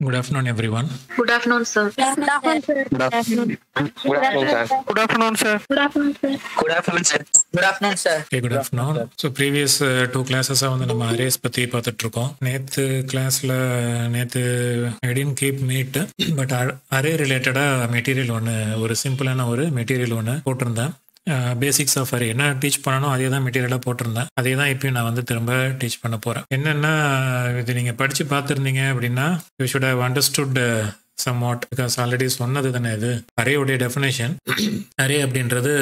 Good afternoon, everyone. Good afternoon, sir. Good afternoon, sir. Good afternoon. Good afternoon, sir. Good afternoon, sir. Good afternoon, sir. Good afternoon, sir. Good afternoon, sir. Okay, good afternoon. So previous two கிளாஸஸாக வந்து நம்ம arrays பற்றி பார்த்துட்டு இருக்கோம் நேற்று கிளாஸில் நேற்று ஐடின் கீப் மீட் பட் அரே ரிலேட்டடாக மெட்டீரியல் ஒன்று ஒரு சிம்பிளான ஒரு மெட்டீரியல் ஒன்று போட்டிருந்தேன் பேசிக்ஸ் ஆஃப் அரே என்ன டீச் பண்ணணும் அதே தான் மெட்டீரியலாக போட்டிருந்தேன். அதே தான் இப்பயும் நான் வந்து திரும்ப டீச் பண்ண போகிறேன் என்னென்னா இது நீங்கள் படித்து பார்த்துருந்தீங்க அப்படின்னா you should have understood somewhat because already சொன்னது தானே இது? அரேவுடைய டெஃபினேஷன் அரே அப்படின்றது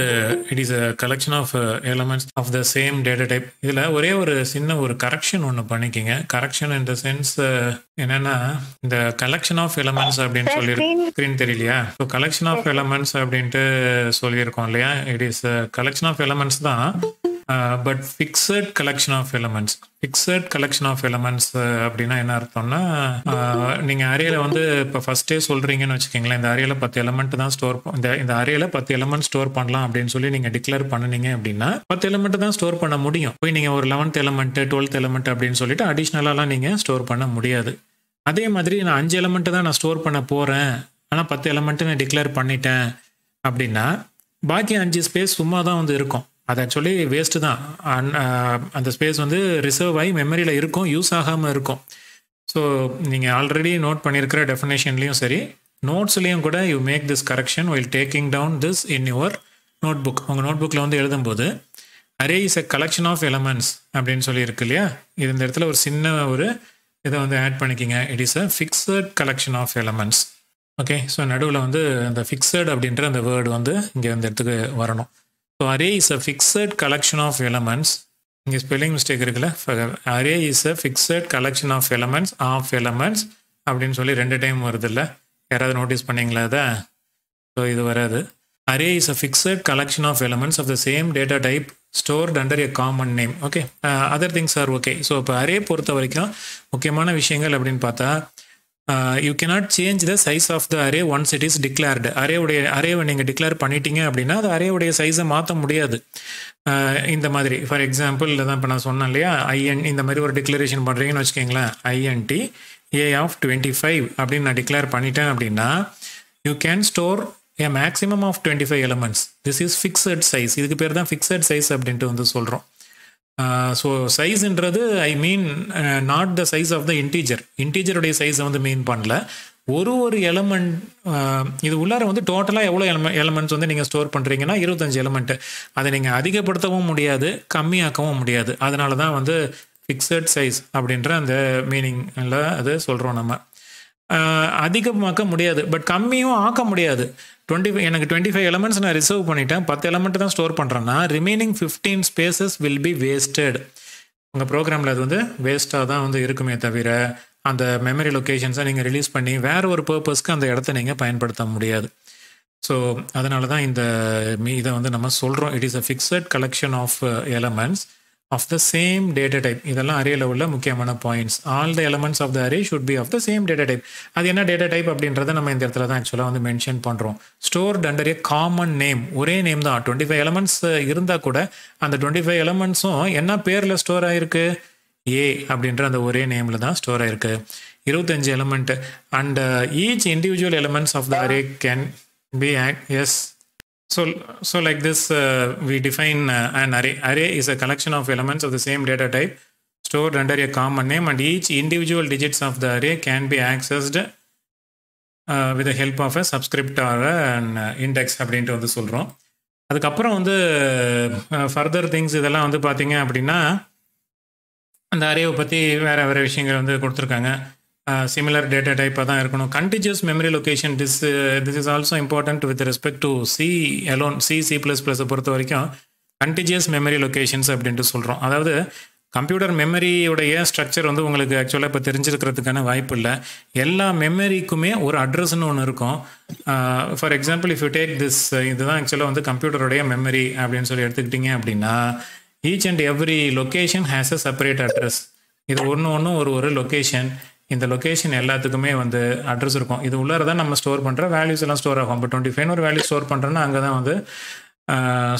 it is a collection of elements of the same data type இதில் ஒரே ஒரு சின்ன ஒரு கரெக்ஷன் ஒன்று பண்ணிக்கிங்க. கரெக்ஷன் இன் த சென்ஸ் என்னன்னா இந்த கலெக்ஷன் ஆஃப் எலமெண்ட்ஸ் அப்படின்னு சொல்லி ஸ்க்ரீன் தெரியலையா? ஸோ கலெக்ஷன் ஆஃப் எலமெண்ட்ஸ் அப்படின்ட்டு சொல்லியிருக்கோம் இல்லையா? It is collection of elements தான் but fixed collection of elements fixed collection of elements அப்படின்னா என்ன அர்த்தம்னா நீங்கள் அறையில் வந்து இப்போ ஃபஸ்ட்டே சொல்கிறீங்கன்னு வச்சுக்கோங்களேன் இந்த அறையில் பத்து எலமெண்ட் தான் ஸ்டோர் இந்த இந்த அறையில் பத்து எலமெண்ட் ஸ்டோர் பண்ணலாம் அப்படின்னு சொல்லி நீங்கள் டிக்ளேர் பண்ணுனீங்க அப்படின்னா பத்து எலமெண்ட் தான் ஸ்டோர் பண்ண முடியும். போய் நீங்கள் ஒரு லெவன்த் எலமெண்ட் டுவெல்த் எலமெண்ட் அப்படின்னு சொல்லிட்டு அடிஷ்னலாலாம் நீங்கள் ஸ்டோர் பண்ண முடியாது. அதே மாதிரி நான் அஞ்சு எலமெண்ட் தான் நான் ஸ்டோர் பண்ண போகிறேன் ஆனால் பத்து எலமெண்ட்டு நான் டிக்ளேர் பண்ணிட்டேன் அப்படின்னா பாக்கி அஞ்சு ஸ்பேஸ் சும்மா தான் வந்து இருக்கும். அது ஆக்சுவலி வேஸ்ட்டு தான். அந்த ஸ்பேஸ் வந்து ரிசர்வ் ஆகி மெமரியில் இருக்கும் யூஸ் ஆகாமல் இருக்கும். ஸோ நீங்கள் ஆல்ரெடி நோட் பண்ணியிருக்கிற டெஃபினேஷன்லேயும் சரி நோட்ஸ்லேயும் கூட you make this correction while taking down this in your notebook உங்கள் நோட் புக்கில் வந்து எழுதும்போது array is a collection of elements அப்படின்னு சொல்லியிருக்கு இல்லையா? இது இந்த இடத்துல ஒரு சின்ன ஒரு இதை வந்து ஆட் பண்ணிக்கிங்க. It is a fixed collection of elements okay so நடுவில் வந்து அந்த ஃபிக்ஸட் அப்படின்ற அந்த வேர்டு வந்து இங்கே இந்த இடத்துக்கு வரணும். So array is a fixed collection of elements இங்கே ஸ்பெல்லிங் மிஸ்டேக் இருக்குல்ல? Array is a fixed collection of elements of elements அப்படின்னு சொல்லி ரெண்டு டைம் வருது இல்லை யாராவது நோட்டீஸ் பண்ணிங்களா அதை ஸோ இது வராது. Array is a fixed collection of elements of the same data type stored under a common name okay other things are okay so இப்போ அரே பொறுத்த வரைக்கும் முக்கியமான விஷயங்கள் அப்படின்னு பார்த்தா you cannot change the size of the array once it is declared அரேவுடைய அரேவை நீங்கள் declare பண்ணிட்டீங்க அப்படின்னா அது அரேவுடைய சைஸை மாற்ற முடியாது. Uh, இந்த மாதிரி ஃபார் எக்ஸாம்பிள் தான் இப்போ நான் சொன்னேன் இல்லையா? ஐஎன் இந்த மாதிரி ஒரு டிக்ளரேஷன் பண்ணுறீங்கன்னு வச்சுக்கோங்களேன். I N T A of twenty five அப்படின்னு நான் டிக்ளேர் பண்ணிட்டேன் அப்படின்னா you can store a maximum of twenty five elements this is fixed size இதுக்கு பேர் தான் ஃபிக்ஸட் சைஸ் அப்படின்ட்டு வந்து சொல்கிறோம் so சைஸ்ன்றது I mean not the size of the integer இன்டீஜருடைய சைஸை வந்து மீன் பண்ணல. ஒரு ஒரு எலமெண்ட் இது உள்ளார வந்து டோட்டலாக எவ்வளோ எலமெ எலமெண்ட்ஸ் வந்து நீங்கள் ஸ்டோர் பண்ணுறீங்கன்னா இருபத்தஞ்சு எலமெண்ட்டு அதை நீங்கள் அதிகப்படுத்தவும் முடியாது கம்மியாக்கவும் முடியாது. அதனால தான் வந்து ஃபிக்ஸட் சைஸ் அப்படின்ற அந்த மீனிங்கில் அது சொல்கிறோம் நம்ம. அதிகமாக்க முடியாது பட் கம்மியும் ஆக்க முடியாது. டுவெண்ட்டி ஃபைவ் எனக்கு டுவெண்ட்டி ஃபைவ் எலமெண்ட்ஸ் நான் ரிசர்வ் பண்ணிட்டேன். பத்து எலமெண்ட் தான் ஸ்டோர் பண்ணுறேன்னா remaining fifteen spaces will be wasted உங்கள் ப்ரோக்ராமில் அது வந்து வேஸ்ட்டாக தான் வந்து இருக்குமே தவிர அந்த மெமரி லொக்கேஷன்ஸை நீங்கள் ரிலீஸ் பண்ணி வேறு ஒரு பர்பஸ்க்கு அந்த இடத்த நீங்கள் பயன்படுத்த முடியாது. ஸோ அதனால தான் இந்த இதை வந்து நம்ம சொல்கிறோம் it is a fixed collection of elements of the same data type இதெல்லாம் அரேல உள்ள முக்கியமான points all the elements of the array should be of the same data type அது என்ன டேட்டா டைப் அப்படின்றத நம்ம இந்த இடத்துல தான் ஆக்சுவலாக வந்து மென்ஷன் பண்ணுறோம் stored under a common name ஒரே நேம் தான். டுவெண்ட்டி ஃபைவ் எலமெண்ட்ஸ் இருந்தால் கூட அந்த டுவெண்ட்டி ஃபைவ் எலமெண்ட்ஸும் என்ன பேரில் ஸ்டோர் ஆகிருக்கு ஏ அப்படின்ற அந்த ஒரே நேமில் தான் ஸ்டோர் ஆயிருக்கு. இருபத்தஞ்சு element and each individual elements of the array can be act as So, so like this, uh, we define uh, an array. Array is a collection of elements of the same data type stored under a common name, and each individual digits of the array can be accessed uh, with the help of a subscript or an index அப்படின்ட்டு வந்து சொல்கிறோம் அதுக்கப்புறம் வந்து further things இதெல்லாம் வந்து பார்த்தீங்க அப்படின்னா அந்த அரேவை பற்றி வேறு வேறு விஷயங்கள் வந்து கொடுத்துருக்காங்க சிமிலர் டேட்டா டைப்பாக தான் இருக்கணும். Contiguous memory location this this is also important with respect to C alone C C plus ப்ளஸை பொறுத்த வரைக்கும் கண்டிஜியஸ் மெமரி லொக்கேஷன்ஸ் அப்படின்ட்டு சொல்கிறோம் அதாவது கம்ப்யூட்டர் மெமரியுடைய ஸ்ட்ரக்சர் வந்து உங்களுக்கு ஆக்சுவலாக இப்போ தெரிஞ்சிருக்கிறதுக்கான வாய்ப்பு இல்லை. எல்லா மெமரிக்குமே ஒரு அட்ரஸ்னு ஒன்று இருக்கும். For example if you take this இதுதான் ஆக்சுவலாக வந்து கம்ப்யூட்டருடைய மெமரி அப்படின்னு சொல்லி எடுத்துக்கிட்டிங்க அப்படின்னா each and every location has a separate address இது ஒன்று ஒன்று ஒரு ஒரு லொக்கேஷன் இந்த லொக்கேஷன் எல்லாத்துக்குமே வந்து அட்ரஸ் இருக்கும். இது உள்ளார தான் நம்ம ஸ்டோர் பண்ணுற வேல்யூஸ் எல்லாம் ஸ்டோர் ஆகும். இப்போ டுவெண்ட்டி ஃபைவ் ஒரு வேல்யூ ஸ்டோர் பண்ணுறேன்னா அங்கே தான் வந்து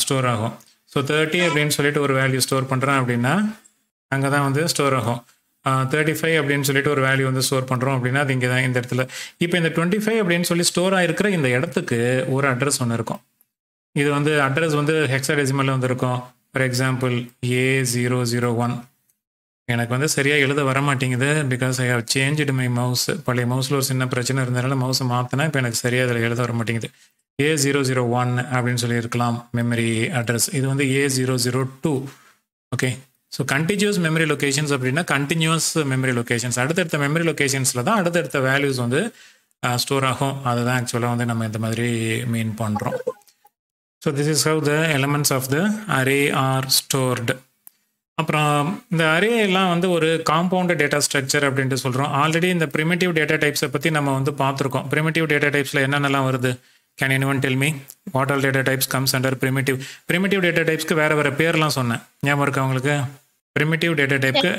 ஸ்டோர் ஆகும். ஸோ தேர்ட்டி அப்படின்னு சொல்லிட்டு ஒரு வேல்யூ ஸ்டோர் பண்ணுறேன் அப்படின்னா அங்கே தான் வந்து ஸ்டோர் ஆகும். தேர்ட்டி ஃபைவ் அப்படின்னு சொல்லிட்டு ஒரு வேல்யூ வந்து ஸ்டோர் பண்ணுறோம் அப்படின்னா அது இங்கே தான் இந்த இடத்துல. இப்போ இந்த டுவெண்ட்டி ஃபைவ் அப்படின்னு சொல்லி ஸ்டோர் ஆகிருக்கிற இந்த இடத்துக்கு ஒரு அட்ரஸ் ஒன்று இருக்கும். இது வந்து அட்ரஸ் வந்து ஹெக்ஸாடெசிமலில் வந்து இருக்கும். For example A zero zero one எனக்கு வந்து சரியாக எழுத வர மாட்டேங்குது because I have change my mouse பழைய மவுஸில் ஒரு சின்ன பிரச்சனை இருந்ததுனால மவுஸை மாற்றினா இப்போ எனக்கு சரியாக அதில் எழுத வர மாட்டேங்குது ஏ ஜீரோ ஜீரோ ஒன் அப்படின்னு சொல்லியிருக்கலாம் மெமரி அட்ரஸ் இது வந்து A zero zero two okay so continuous memory locations அப்படின்னா கண்டினியூஸ் மெமரி லொகேஷன்ஸ் அடுத்தடுத்த மெமரி லொக்கேஷன்ஸில் தான் அடுத்தடுத்த வேல்யூஸ் வந்து ஸ்டோர் ஆகும். அதுதான் ஆக்சுவலாக வந்து நம்ம இந்த மாதிரி மீன் பண்ணுறோம் so this is how the elements of the array are stored அப்புறம் இந்த அரே எல்லாம் வந்து ஒரு காம்பவுண்ட் டேட்டா ஸ்ட்ரக்சர் அப்படின்ட்டு சொல்கிறோம் ஆல்ரெடி இந்த ப்ரிமிட்டிவ் டேட்டா டைப்ஸை பற்றி நம்ம வந்து பார்த்துருக்கோம். ப்ரிமிட்டிவ் டேட்டா டைப்ஸில் என்னென்னலாம் வருது? Can anyone tell me? What all data types comes under primitive primitive data டைப்ஸ்க்கு வேறு வேறு பேர்லாம் சொன்னேன். ஞாபகம் இருக்கா உங்களுக்கு? ப்ரிமிட்டிவ் டேட்டா டைப்க்கு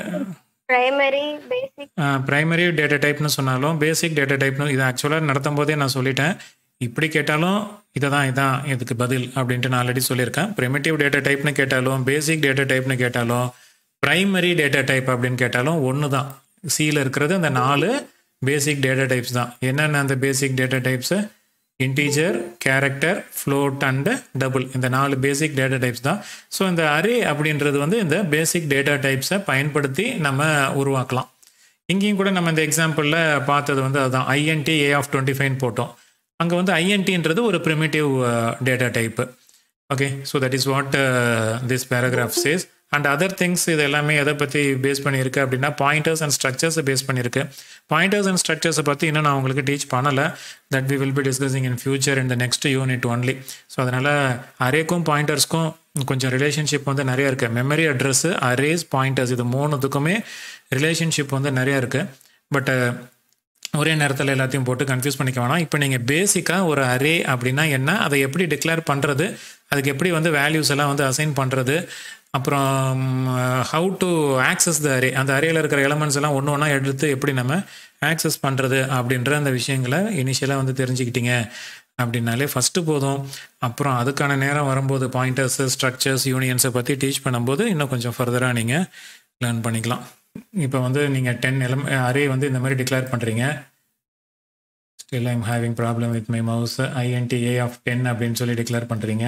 பிரைமரி பேசிக் ப்ரைமரி டேட்டா டைப்னு சொன்னாலும் பேசிக் டேட்டா டைப்னு இது ஆக்சுவலாக நடத்தும் போதே நான் சொல்லிட்டேன். இப்படி கேட்டாலும் இதை தான் இதான் இதுக்கு பதில் அப்படின்ட்டு நான் ஆல்ரெடி சொல்லியிருக்கேன். ப்ரிமேட்டிவ் டேட்டா டைப்னு கேட்டாலும் பேசிக் டேட்டா டைப்னு கேட்டாலும் ப்ரைமரி டேட்டா டைப் அப்படின்னு கேட்டாலும் ஒன்று தான் சியில் இருக்கிறது அந்த நாலு பேசிக் டேட்டா டைப்ஸ் தான். என்னென்ன அந்த basic data types integer character float and double இந்த நாலு பேசிக் டேட்டா டைப்ஸ் தான். ஸோ இந்த அரே அப்படின்றது வந்து இந்த பேசிக் டேட்டா டைப்ஸை பயன்படுத்தி நம்ம உருவாக்கலாம். இங்கேயும் கூட நம்ம இந்த எக்ஸாம்பிளில் பார்த்தது வந்து அதுதான் I N T A of twenty five போட்டோம். அங்கே வந்து ஐஎன்டின்றது ஒரு primitive data type okay so that is what this paragraph says and other things இது எல்லாமே எதை பற்றி பேஸ் பண்ணியிருக்கு அப்படின்னா பாயிண்டர்ஸ் அண்ட் ஸ்ட்ரக்சர்ஸை பேஸ் பண்ணியிருக்கு. பாயிண்டர்ஸ் அண்ட் ஸ்ட்ரக்சர்ஸை பற்றி இன்னும் நான் உங்களுக்கு டீச் பண்ணலை. That we will be discussing in future இந்த நெக்ஸ்ட் யூனிட் ஒன்லி ஸோ அதனால் அரேக்கும் பாயிண்டர்ஸ்க்கும் கொஞ்சம் ரிலேஷன்ஷிப் வந்து நிறைய இருக்குது மெமரி அட்ரஸ்ஸு அரேஸ் பாயிண்டர்ஸ் இது மூணுத்துக்குமே ரிலேஷன்ஷிப் வந்து நிறையா இருக்குது பட் ஒரே நேரத்தில் எல்லாத்தையும் போட்டு கன்ஃபியூஸ் பண்ணிக்க வேணாம். இப்போ நீங்கள் பேசிக்காக ஒரு அரே அப்படின்னா என்ன? அதை எப்படி டிக்ளேர் பண்ணுறது அதுக்கு எப்படி வந்து வேல்யூஸ் எல்லாம் வந்து அசைன் பண்ணுறது அப்புறம் how to access the array அந்த அரேயில் இருக்கிற எலமெண்ட்ஸ் எல்லாம் ஒன்று ஒன்றா எடுத்து எப்படி நம்ம ஆக்சஸ் பண்ணுறது அப்படின்ற அந்த விஷயங்களை இனிஷியலாக வந்து தெரிஞ்சுக்கிட்டீங்க அப்படின்னாலே ஃபஸ்ட்டு போதும். அப்புறம் அதுக்கான நேரம் வரும்போது பாயிண்டர்ஸு ஸ்ட்ரக்சர்ஸ் யூனியன்ஸை பற்றி டீச் பண்ணும்போது இன்னும் கொஞ்சம் ஃபர்தராக நீங்கள் லேர்ன் பண்ணிக்கலாம். இப்போ வந்து நீங்கள் டென் எலம் அரே வந்து இந்த மாதிரி டிக்ளேர் பண்ணுறீங்க still I'm having problem with my mouse I N T A of ten அப்படின்னு சொல்லி டிக்ளேர் பண்ணுறீங்க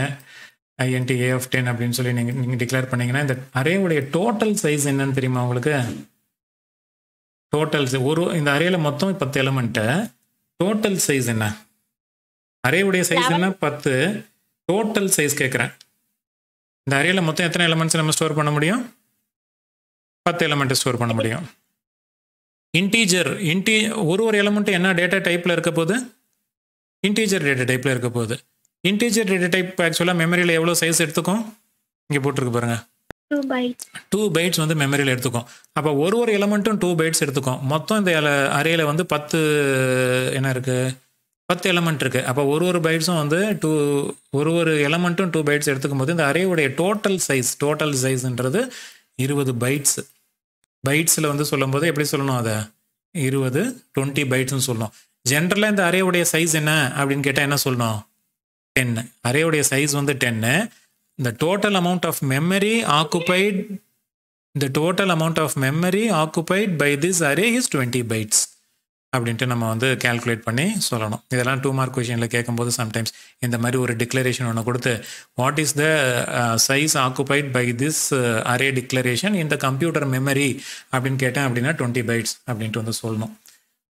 ஐஎன்டி ஏ ஆஃப் டென் அப்படின்னு சொல்லி நீங்கள் நீங்கள் டிக்ளேர் பண்ணீங்கன்னா இந்த அரேவுடைய டோட்டல் சைஸ் என்னன்னு தெரியுமா உங்களுக்கு? டோட்டல் ஒரு இந்த அரேல மொத்தம் பத்து எலமெண்ட்டு டோட்டல் சைஸ் என்ன? அரேவுடைய சைஸ் என்ன? பத்து. டோட்டல் சைஸ் கேட்குறேன் இந்த அரேல மொத்தம் எத்தனை எலமெண்ட்ஸ் நம்ம ஸ்டோர் பண்ண முடியும்? பத்து எலமெண்ட் ஸ்டோர் பண்ண முடியும். இன்டீஜர் இன்டி ஒரு ஒரு எலமெண்ட்டும் என்ன டேட்டா டைப்பில் இருக்க போகுது? இன்டீஜர் டேட்டா டைப்பில் இருக்க போகுது. இன்டீஜர் டேட்டா டைப் ஆக்சுவலாக மெமரியில் எவ்வளோ சைஸ் எடுத்துக்கும்? இங்கே போட்டிருக்கு பாருங்க. டூ பைட்ஸ் வந்து மெமரியில் எடுத்துக்கும். அப்போ ஒரு ஒரு எலமெண்ட்டும் டூ பைட்ஸ் எடுத்துக்கும். மொத்தம் இந்த அரேல வந்து பத்து என்ன இருக்குது பத்து எலமெண்ட் இருக்குது அப்போ ஒரு ஒரு பைட்ஸும் வந்து டூ ஒரு ஒரு எலமெண்ட்டும் டூ பைட்ஸ் எடுத்துக்கும் போது இந்த அரேவுடைய டோட்டல் சைஸ் டோட்டல் சைஸ்ன்றது இருபது பைட்ஸ் பைட்ஸில் வந்து சொல்லும்போது எப்படி சொல்லணும் அதை? இருபது டுவெண்ட்டி பைட்ஸ்னு சொல்லணும். ஜென்ரலாக இந்த அரேவுடைய சைஸ் என்ன அப்படின்னு கேட்டால் என்ன சொல்லணும்? டென்னு அரேவுடைய சைஸ் வந்து டென்னு இந்த total amount of memory occupied இந்த total amount of memory occupied by this array is twenty bytes அப்படின்ட்டு நம்ம வந்து கால்குலேட் பண்ணி சொல்லணும். இதெல்லாம் டூ மார்க் கொஷினில் கேட்கும்போது சம்டைம்ஸ் இந்த மாதிரி ஒரு டிக்ளரேஷன் ஒன்று கொடுத்து what is the size occupied by this array declaration இந்த கம்ப்யூட்டர் மெமரி அப்படின்னு கேட்டேன் அப்படின்னா டுவெண்ட்டி பைட்ஸ் அப்படின்ட்டு வந்து சொல்லணும்.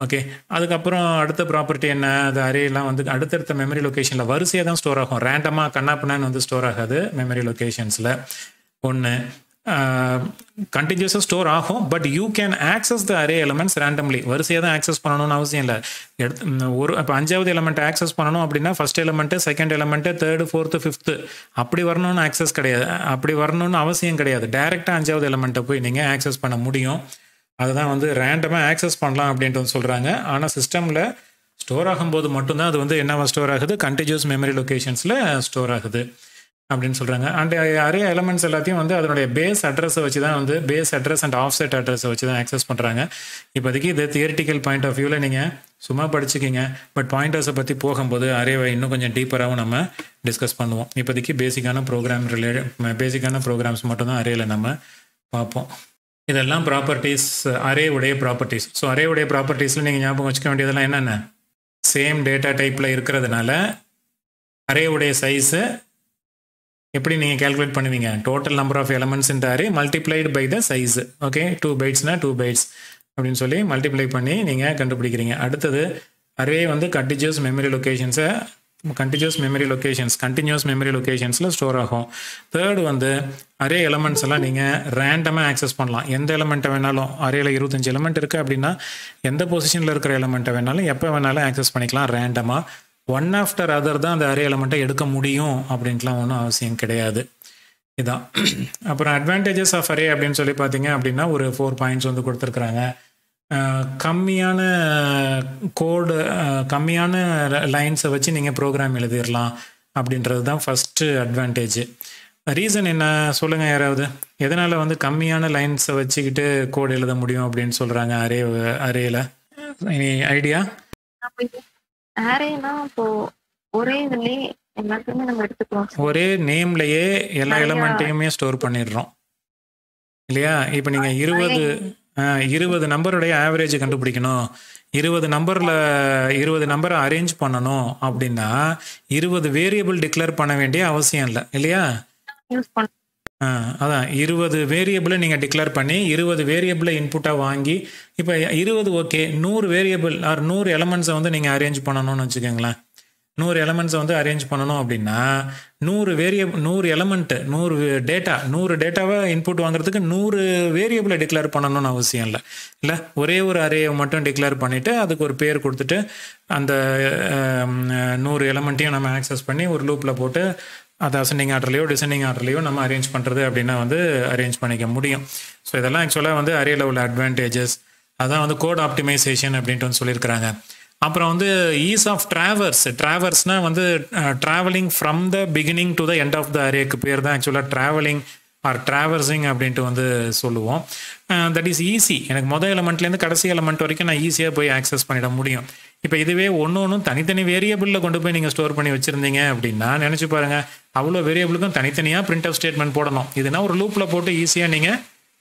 ஓகே அதுக்கப்புறம் அடுத்த ப்ராப்பர்ட்டி என்ன? அது அரேலாம் வந்து அடுத்தடுத்த மெமரி லொக்கேஷனில் வரிசையாக தான் ஸ்டோர் ஆகும். ரேண்டமாக கண்ணாப்பினான்னு வந்து ஸ்டோர் ஆகாது மெமரி லொக்கேஷன்ஸில் ஒன்று கண்டினியூஸாக ஸ்டோர் ஆகும். But you can access the array elements randomly வரிசையாக தான் ஆக்சஸ் பண்ணணும்னு அவசியம் இல்லை. எடுத்து ஒரு இப்போ அஞ்சாவது எலமெண்ட் ஆக்சஸ் பண்ணணும் அப்படின்னா first element second element third fourth fifth அப்படி வரணும்னு ஆக்சஸ் கிடையாது. அப்படி வரணும்னு அவசியம் கிடையாது. டைரெக்டாக அஞ்சாவது எலமெண்ட்டை போய் நீங்கள் ஆக்சஸ் பண்ண முடியும். அதுதான் வந்து ரேண்டமாக ஆக்சஸ் பண்ணலாம் அப்படின்ட்டு வந்து சொல்கிறாங்க ஆனால் சிஸ்டமில் ஸ்டோர் ஆகும்போது மட்டும்தான் அது வந்து என்னவா ஸ்டோர் ஆகுது? கண்டினியூஸ் மெமரி லொக்கேஷன்ஸில் ஸ்டோர் ஆகுது. அப்படின்னு சொல்கிறாங்க அண்ட் அரே எலமெண்ட்ஸ் எல்லாத்தையும் வந்து அதனுடைய பேஸ் அட்ரஸை வச்சு தான் வந்து base address and offset அட்ரஸை வச்சு தான் ஆக்சஸ் பண்ணுறாங்க இப்போதைக்கு இது தியரிட்டிக்கல் பாயிண்ட் ஆஃப் வியூவில் நீங்கள் சும்மா படிச்சுக்கிங்க. பட் பாயிண்டர்ஸை பற்றி போகும்போது அரேவை இன்னும் கொஞ்சம் டீப்பராகவும் நம்ம டிஸ்கஸ் பண்ணுவோம். இப்போதைக்கு பேசிக்கான ப்ரோக்ராம் ரிலேட்டட் பேசிக்கான ப்ரோக்ராம்ஸ் மட்டும்தான் அரேல நம்ம பார்ப்போம். இதெல்லாம் ப்ராப்பர்ட்டிஸ் அரே உடைய ப்ராப்பர்ட்டிஸ் ஸோ அரே உடைய ப்ராப்பர்ட்டிஸில் நீங்கள் ஞாபகம் வச்சுக்க வேண்டியதெல்லாம் என்னென்ன? சேம் டேட்டா டைப்பில் இருக்கிறதுனால அரே உடைய சைஸு எப்படி நீங்கள் கால்குலேட் பண்ணுவீங்க? Total number of எலமெண்ட்ஸ்ன்றாரு multiplied by the size okay two பைட்ஸ்னா two bytes அப்படின்னு சொல்லி மல்டிப்ளை பண்ணி நீங்கள் கண்டுபிடிக்கிறீங்க. அடுத்தது அரே வந்து contiguous memory லொக்கேஷன்ஸை contiguous memory locations continuous memory லொக்கேஷன்ஸில் store ஆகும். தேர்டு வந்து அரே எலமெண்ட்ஸ் எல்லாம் நீங்கள் ரேண்டமாக ஆக்சஸ் பண்ணலாம். எந்த எலமெண்ட்டை வேணாலும் அரேல இருபத்தஞ்சு எலமெண்ட் இருக்குது அப்படின்னா எந்த பொசிஷனில் இருக்கிற எலமெண்ட்டை வேணாலும் எப்போ வேணாலும் ஆக்சஸ் பண்ணிக்கலாம் ரேண்டமாக ஒன் ஆஃப்டர் அதர் தான் அந்த அரே எலமெண்ட்டை எடுக்க முடியும் அப்படின்ட்டுலாம் ஒன்றும் அவசியம் கிடையாது. இதான். அப்புறம் அட்வான்டேஜஸ் ஆஃப் அரே அப்படின்னு சொல்லி பார்த்தீங்க அப்படின்னா ஒரு ஃபோர் பாயிண்ட்ஸ் வந்து கொடுத்துருக்குறாங்க. கம்மியான கோடு கம்மியான லைன்ஸை வச்சு நீங்கள் ப்ரோக்ராம் எழுதிடலாம் அப்படின்றது தான் ஃபஸ்ட்டு அட்வான்டேஜ் ரீசன் என்ன? சொல்லுங்கள் யாராவது. எதனால் வந்து கம்மியான லைன்ஸை வச்சுக்கிட்டு கோடு எழுத முடியும் அப்படின்னு சொல்கிறாங்க அரே அரேல ஐடியா ஆரேனா இப்போ ஒரே இதுலயே எல்லாத்தையுமே நம்ம எடுத்துக்கலாம். sir. ஒரே நேம்லயே எல்லா எலமெண்ட்டையுமே ஸ்டோர் பண்ணிடுறோம். இல்லையா? இப்போ நீங்கள் இருபது இருபது நம்பருடைய ஆவரேஜ் கண்டுபிடிக்கணும். இருபது நம்பரில் இருபது நம்பரை அரேஞ்ச் பண்ணணும் அப்படின்னா இருபது வேரியபிள் டிக்ளேர் பண்ண வேண்டிய அவசியம் இல்லை. இல்லையா? ஆ, அதான். இருபது வேரியபிளை நீங்கள் டிக்ளேர் பண்ணி இருபது வேரியபிளை இன்புட்டாக வாங்கி இப்போ இருபது ஓகே நூறு வேரியபிள் ஆர் நூறு எலமெண்ட்ஸை வந்து நீங்கள் அரேஞ்ச் பண்ணணும்னு வச்சுக்கோங்களேன். நூறு எலமெண்ட்ஸை வந்து அரேஞ்ச் பண்ணணும் அப்படின்னா நூறு வேரியபிள் நூறு எலமெண்ட்டு நூறு டேட்டா நூறு டேட்டாவை இன்புட் வாங்குறதுக்கு நூறு வேரியபிளை டிக்ளேர் பண்ணணும்னு அவசியம் இல்லை. இல்லை ஒரே ஒரு அரேயை மட்டும் டிக்ளேர் பண்ணிவிட்டு அதுக்கு ஒரு பேர் கொடுத்துட்டு அந்த நூறு எலமெண்ட்டையும் நம்ம ஆக்சஸ் பண்ணி ஒரு லூப்பில் போட்டு அதை அசெண்டிங் ஆர்டர்லையோ டிசெண்டிங் ஆர்டர்லையோ நம்ம அரேஞ்ச் பண்ணுறது அப்படின்னா வந்து அரேஞ்ச் பண்ணிக்க முடியும். ஸோ இதெல்லாம் ஆக்சுவலாக வந்து அரேல உள்ள அட்வான்டேஜஸ் அதான் வந்து கோட் ஆப்டிமைசேஷன் அப்படின்ட்டு வந்து சொல்லியிருக்கிறாங்க. அப்புறம் வந்து ஈஸ் ஆஃப் ட்ராவர்ஸ் ட்ராவர்ஸ்னால் வந்து travelling from the beginning to the end of the அரேக்கு பேர் தான் ஆக்சுவலாக ட்ராவலிங் ஆர் ட்ராவல்ஸிங் அப்படின்ட்டு வந்து சொல்லுவோம். தட் இஸ் ஈஸி எனக்கு மொதல் எலமெண்ட்லேருந்து கடைசி எலமெண்ட் வரைக்கும் நான் ஈஸியாக போய் ஆக்சஸ் பண்ணிட முடியும். இப்போ இதுவே ஒன்று ஒன்றும் தனித்தனி வேரியபிளில் கொண்டு போய் நீங்கள் ஸ்டோர் பண்ணி வச்சுருந்தீங்க அப்படின்னா நினச்சி பாருங்கள் அவ்வளோ வேரியபிளுக்கும் தனித்தனியாக பிரிண்ட் அப் ஸ்டேட்மெண்ட் போடணும். இதுனா ஒரு லூப்பில் போட்டு ஈஸியாக நீங்கள்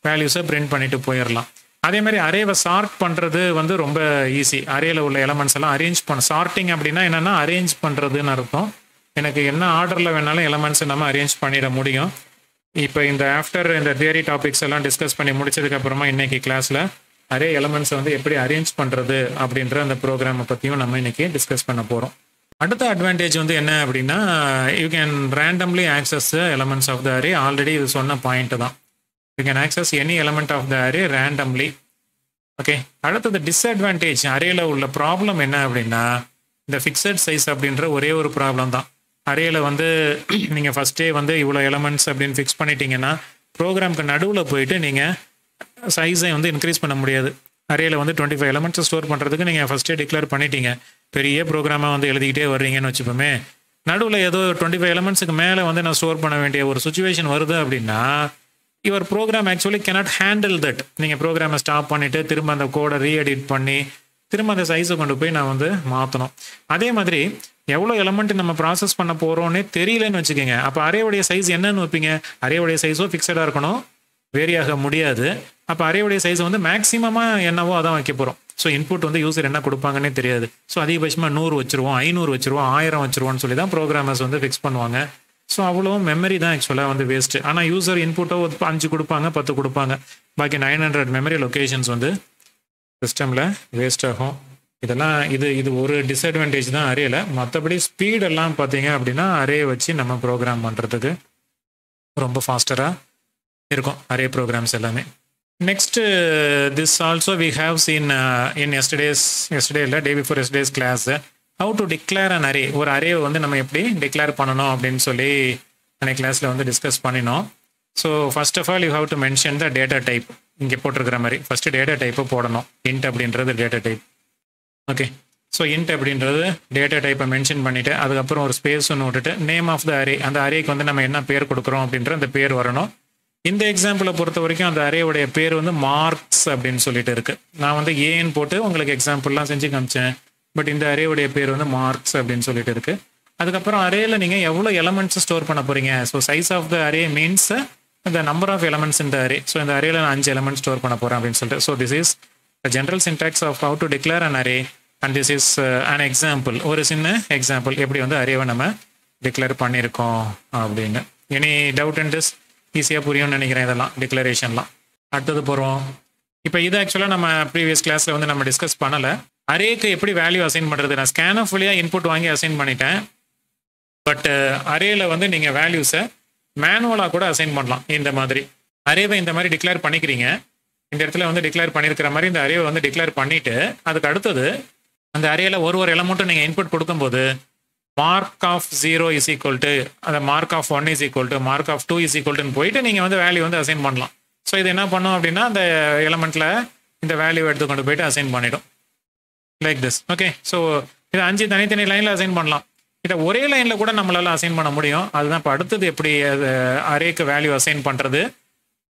வேல்யூஸை பிரிண்ட் பண்ணிட்டு போயிடலாம் அதே மாதிரி அரேவை சார்ட் பண்ணுறது வந்து ரொம்ப ஈஸி அரேல உள்ள எலமெண்ட்ஸ் எல்லாம் அரேஞ்ச் பண்ண சார்ட்டிங் அப்படின்னா என்னென்னா அரேஞ்ச் பண்ணுறதுன்னு அர்த்தம். எனக்கு என்ன ஆர்டரில் வேணாலும் எலமெண்ட்ஸை நம்ம அரேஞ்ச் பண்ணிட முடியும். இப்போ இந்த ஆஃப்டர் இந்த தியரி டாபிக்ஸ் எல்லாம் டிஸ்கஸ் பண்ணி முடிச்சதுக்கப்புறமா இன்றைக்கி இன்னைக்கு கிளாஸில் அரே எலமெண்ட்ஸை வந்து எப்படி அரேஞ்ச் பண்ணுறது அப்படின்ற அந்த ப்ரோக்ராமை பற்றியும் நம்ம இன்றைக்கி டிஸ்கஸ் பண்ண போகிறோம் அடுத்த அட்வான்டேஜ் வந்து என்ன அப்படின்னா you can randomly access elements of the array already இது சொன்ன பாயிண்ட் தான். You can access any element of the array randomly okay அடுத்தது டிஸ்அட்வான்டேஜ் அரேல உள்ள ப்ராப்ளம் என்ன அப்படின்னா இந்த ஃபிக்ஸட் சைஸ் அப்படின்ற ஒரே ஒரு ப்ராப்ளம் தான். அரேல வந்து நீங்கள் ஃபஸ்ட்டே வந்து இவ்வளோ எலமெண்ட்ஸ் அப்படின்னு ஃபிக்ஸ் பண்ணிட்டீங்கன்னா ப்ரோக்ராம்க்கு நடுவில் போயிட்டு நீங்கள் சைஸை வந்து இன்க்ரீஸ் பண்ண முடியாது. அரேல வந்து டுவெண்ட்டி ஃபைவ் எலமெண்ட்ஸை ஸ்டோர் பண்ணுறதுக்கு நீங்கள் ஃபஸ்ட்டே டிக்ளேர் பண்ணிட்டீங்க. பெரிய ப்ரோக்ராமாக வந்து எழுதிக்கிட்டே வர்றீங்கன்னு வச்சுப்போமே. நடுவில் ஏதோ டுவெண்ட்டி ஃபைவ் எலமெண்ட்ஸுக்கு மேலே வந்து நான் ஸ்டோர் பண்ண வேண்டிய ஒரு சுச்சுவேஷன் வருது அப்படின்னா your program actually cannot handle that நீங்கள் ப்ரோக்ராமை ஸ்டாப் பண்ணிவிட்டு திரும்ப அந்த கோடை ரீஎடிட் பண்ணி திரும்ப அந்த சைஸை கொண்டு போய் நான் வந்து மாற்றணும் அதே மாதிரி எவ்வளோ எலமெண்ட் நம்ம ப்ராசஸ் பண்ண போகிறோன்னே தெரியலன்னு வச்சுக்கோங்க. அப்போ அரையோடைய சைஸ் என்னன்னு வைப்பீங்க? அரையோடைய சைஸோ ஃபிக்ஸடாக இருக்கணும். வேரியாக முடியாது. அப்போ அரேவுடைய சைஸ் வந்து மேக்ஸிமமாக என்னவோ அதான் வைக்க போகிறோம் ஸோ இன்புட் வந்து யூசர் என்ன கொடுப்பாங்கன்னே தெரியாது. ஸோ அதிகபட்சமாக நூறு வச்சுருவோம் ஐநூறு வச்சுருவோம் ஆயிரம் வச்சுருவோன்னு சொல்லி தான் ப்ரோக்ராமர்ஸ் வந்து ஃபிக்ஸ் பண்ணுவாங்க. ஸோ அவ்வளோ மெமரி தான் ஆக்சுவலாக வந்து வேஸ்ட்டு ஆனால் யூசர் இன்புட்டோ அஞ்சு கொடுப்பாங்க பத்து கொடுப்பாங்க. பாக்கி நைன் ஹண்ட்ரட் மெமரி லொக்கேஷன்ஸ் வந்து சிஸ்டமில் வேஸ்ட் ஆகும். இதெல்லாம் இது இது ஒரு டிஸ்அட்வான்டேஜ் தான் அரேல மற்றபடி ஸ்பீடெல்லாம் பார்த்தீங்க அப்படின்னா அரே வச்சு நம்ம ப்ரோக்ராம் பண்ணுறதுக்கு ரொம்ப ஃபாஸ்டராக இருக்கும் அரே ப்ரோக்ராம்ஸ் எல்லாமே. Next this also we have seen in yesterday's yesterday இல்லை day before yesterday's class how to declare an array ஒரு அரே வந்து நம்ம எப்படி டிக்ளேர் பண்ணணும் அப்படின்னு சொல்லி அன்னைக்கு கிளாஸில் வந்து டிஸ்கஸ் பண்ணினோம். So first of all you have to mention the data type இங்கே போட்டிருக்கிற மாதிரி. ஃபஸ்ட்டு டேட்டா டைப்பை போடணும். இன்ட் அப்படின்றது data type okay so int அப்படின்றது டேட்டா டைப்பை மென்ஷன் பண்ணிவிட்டு அதுக்கப்புறம் ஒரு ஸ்பேஸ் ஒன்று விட்டுட்டு நேம் ஆஃப் த அரே அந்த அரேக்கு வந்து நம்ம என்ன பேர் கொடுக்குறோம் அப்படின்ற அந்த பேர் வரணும். இந்த எக்ஸாம்பிளை பொறுத்த வரைக்கும் அந்த அரேவுடைய பேர் வந்து மார்க்ஸ் அப்படின்னு சொல்லிட்டு இருக்கு. நான் வந்து ஏன்னு போட்டு உங்களுக்கு எக்ஸாம்பிள்லாம் செஞ்சு காமிச்சேன். பட் இந்த அரேவுடைய பேர் வந்து மார்க்ஸ் அப்படின்னு சொல்லிட்டு இருக்கு. அதுக்கப்புறம் அரேல நீங்கள் எவ்வளோ எலமெண்ட்ஸ் ஸ்டோர் பண்ண போறீங்க? So size of the array means இந்த நம்பர் ஆஃப் எலமெண்ட்ஸ் இந்த அரே ஸோ இந்த அரேல நான் அஞ்சு எலமெண்ட் ஸ்டோர் பண்ண போகிறேன் அப்படின்னு சொல்லிட்டு. So this is general syntax of how to declare an array and this is an example ஒரு சின்ன எக்ஸாம்பிள் எப்படி வந்து அரேவை நம்ம டிக்ளேர் பண்ணியிருக்கோம் அப்படின்னு. எனி டவுட் இன் திஸ் ஈஸியாக புரியும்னு நினைக்கிறேன் இதெல்லாம் டிக்ளரேஷன்லாம் அடுத்தது போகிறோம் இப்போ இது ஆக்சுவலாக நம்ம ப்ரீவியஸ் கிளாஸில் வந்து நம்ம டிஸ்கஸ் பண்ணலை. அரேக்கு எப்படி வேல்யூ அசைன் பண்ணுறது நான் ஸ்கேன் ஃபுல்லியாக இன்புட் வாங்கி அசைன் பண்ணிட்டேன். பட் அரேயில் uh, வந்து நீங்கள் வேல்யூஸை மேனுவலாக கூட அசைன் பண்ணலாம். இந்த மாதிரி. அரேவை இந்த மாதிரி டிக்ளேர் பண்ணிக்கிறீங்க. இந்த இடத்துல வந்து டிக்ளேர் பண்ணியிருக்கிற மாதிரி இந்த அரேவை வந்து டிக்ளேர் பண்ணிவிட்டு அதுக்கு அடுத்தது அந்த அரேயில் ஒரு ஒரு எலமெண்ட்டும் நீங்கள் இன்புட் கொடுக்கும்போது mark of zero is equal to அந்த mark of one is equal to mark of two is equal போயிட்டு நீங்கள் வந்து வேல்யூ வந்து அசைன் பண்ணலாம். ஸோ இது என்ன பண்ணும் அப்படின்னா அந்த எலமெண்ட்டில் இந்த வேல்யூ எடுத்து கொண்டு போயிட்டு அசைன் பண்ணிடும். லைக் திஸ் ஓகே ஸோ இது அஞ்சு தனித்தனி லைனில் அசைன் பண்ணலாம். இதை ஒரே லைனில் கூட நம்மளால் அசைன் பண்ண முடியும். அதுதான் இப்போ அடுத்தது எப்படி அது அரேக்கு வேல்யூ அசைன் பண்ணுறது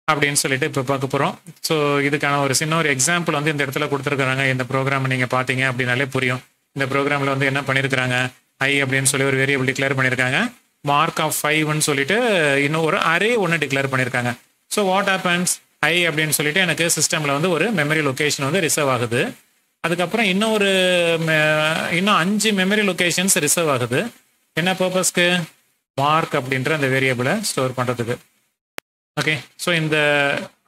அப்படின்னு சொல்லிட்டு இப்போ பார்க்க போகிறோம் ஸோ இதுக்கான ஒரு சின்ன ஒரு எக்ஸாம்பிள் வந்து இந்த இடத்துல கொடுத்துருக்குறாங்க. இந்த ப்ரோக்ராம் நீங்கள் பார்த்தீங்க அப்படின்னாலே புரியும். இந்த ப்ரோக்ராமில் வந்து என்ன பண்ணியிருக்கிறாங்க ஐ அப்படின்னு சொல்லி ஒரு வேரியபிள் டிக்ளேர் பண்ணியிருக்காங்க மார்க் ஆஃப் ஃபைவ்னு சொல்லிட்டு இன்னும் ஒரு அரே ஒன்று டிக்ளேர் பண்ணியிருக்காங்க ஸோ வாட் ஆப்பன்ஸ் ஐ அப்படின்னு சொல்லிட்டு எனக்கு சிஸ்டமில் வந்து ஒரு மெமரி லொக்கேஷன் வந்து ரிசர்வ் ஆகுது. அதுக்கப்புறம் இன்னும் ஒரு இன்னும் அஞ்சு மெமரி லொக்கேஷன்ஸ் ரிசர்வ் ஆகுது. என்ன பர்பஸ்க்கு மார்க் அப்படின்ற அந்த வேரியபிளை ஸ்டோர் பண்ணுறதுக்கு ஓகே ஸோ இந்த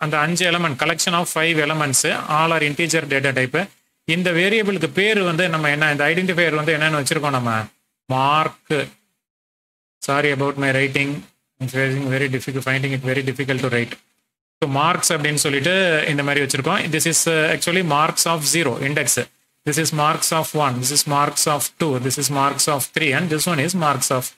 அந்த அஞ்சு element collection of five elements all are integer data type இந்த வேரியபிளுக்கு பேர் வந்து நம்ம என்ன இந்த ஐடென்டிஃபையர் வந்து என்னென்னு வச்சுருக்கோம் நம்ம. Mark sorry about my writing very difficult finding it very difficult to write so marks அப்படின்னு சொல்லிட்டு இந்த மாதிரி வச்சிருக்கோம். This is actually marks of zero index this is marks of one this is marks of two this is marks of three and this one is marks of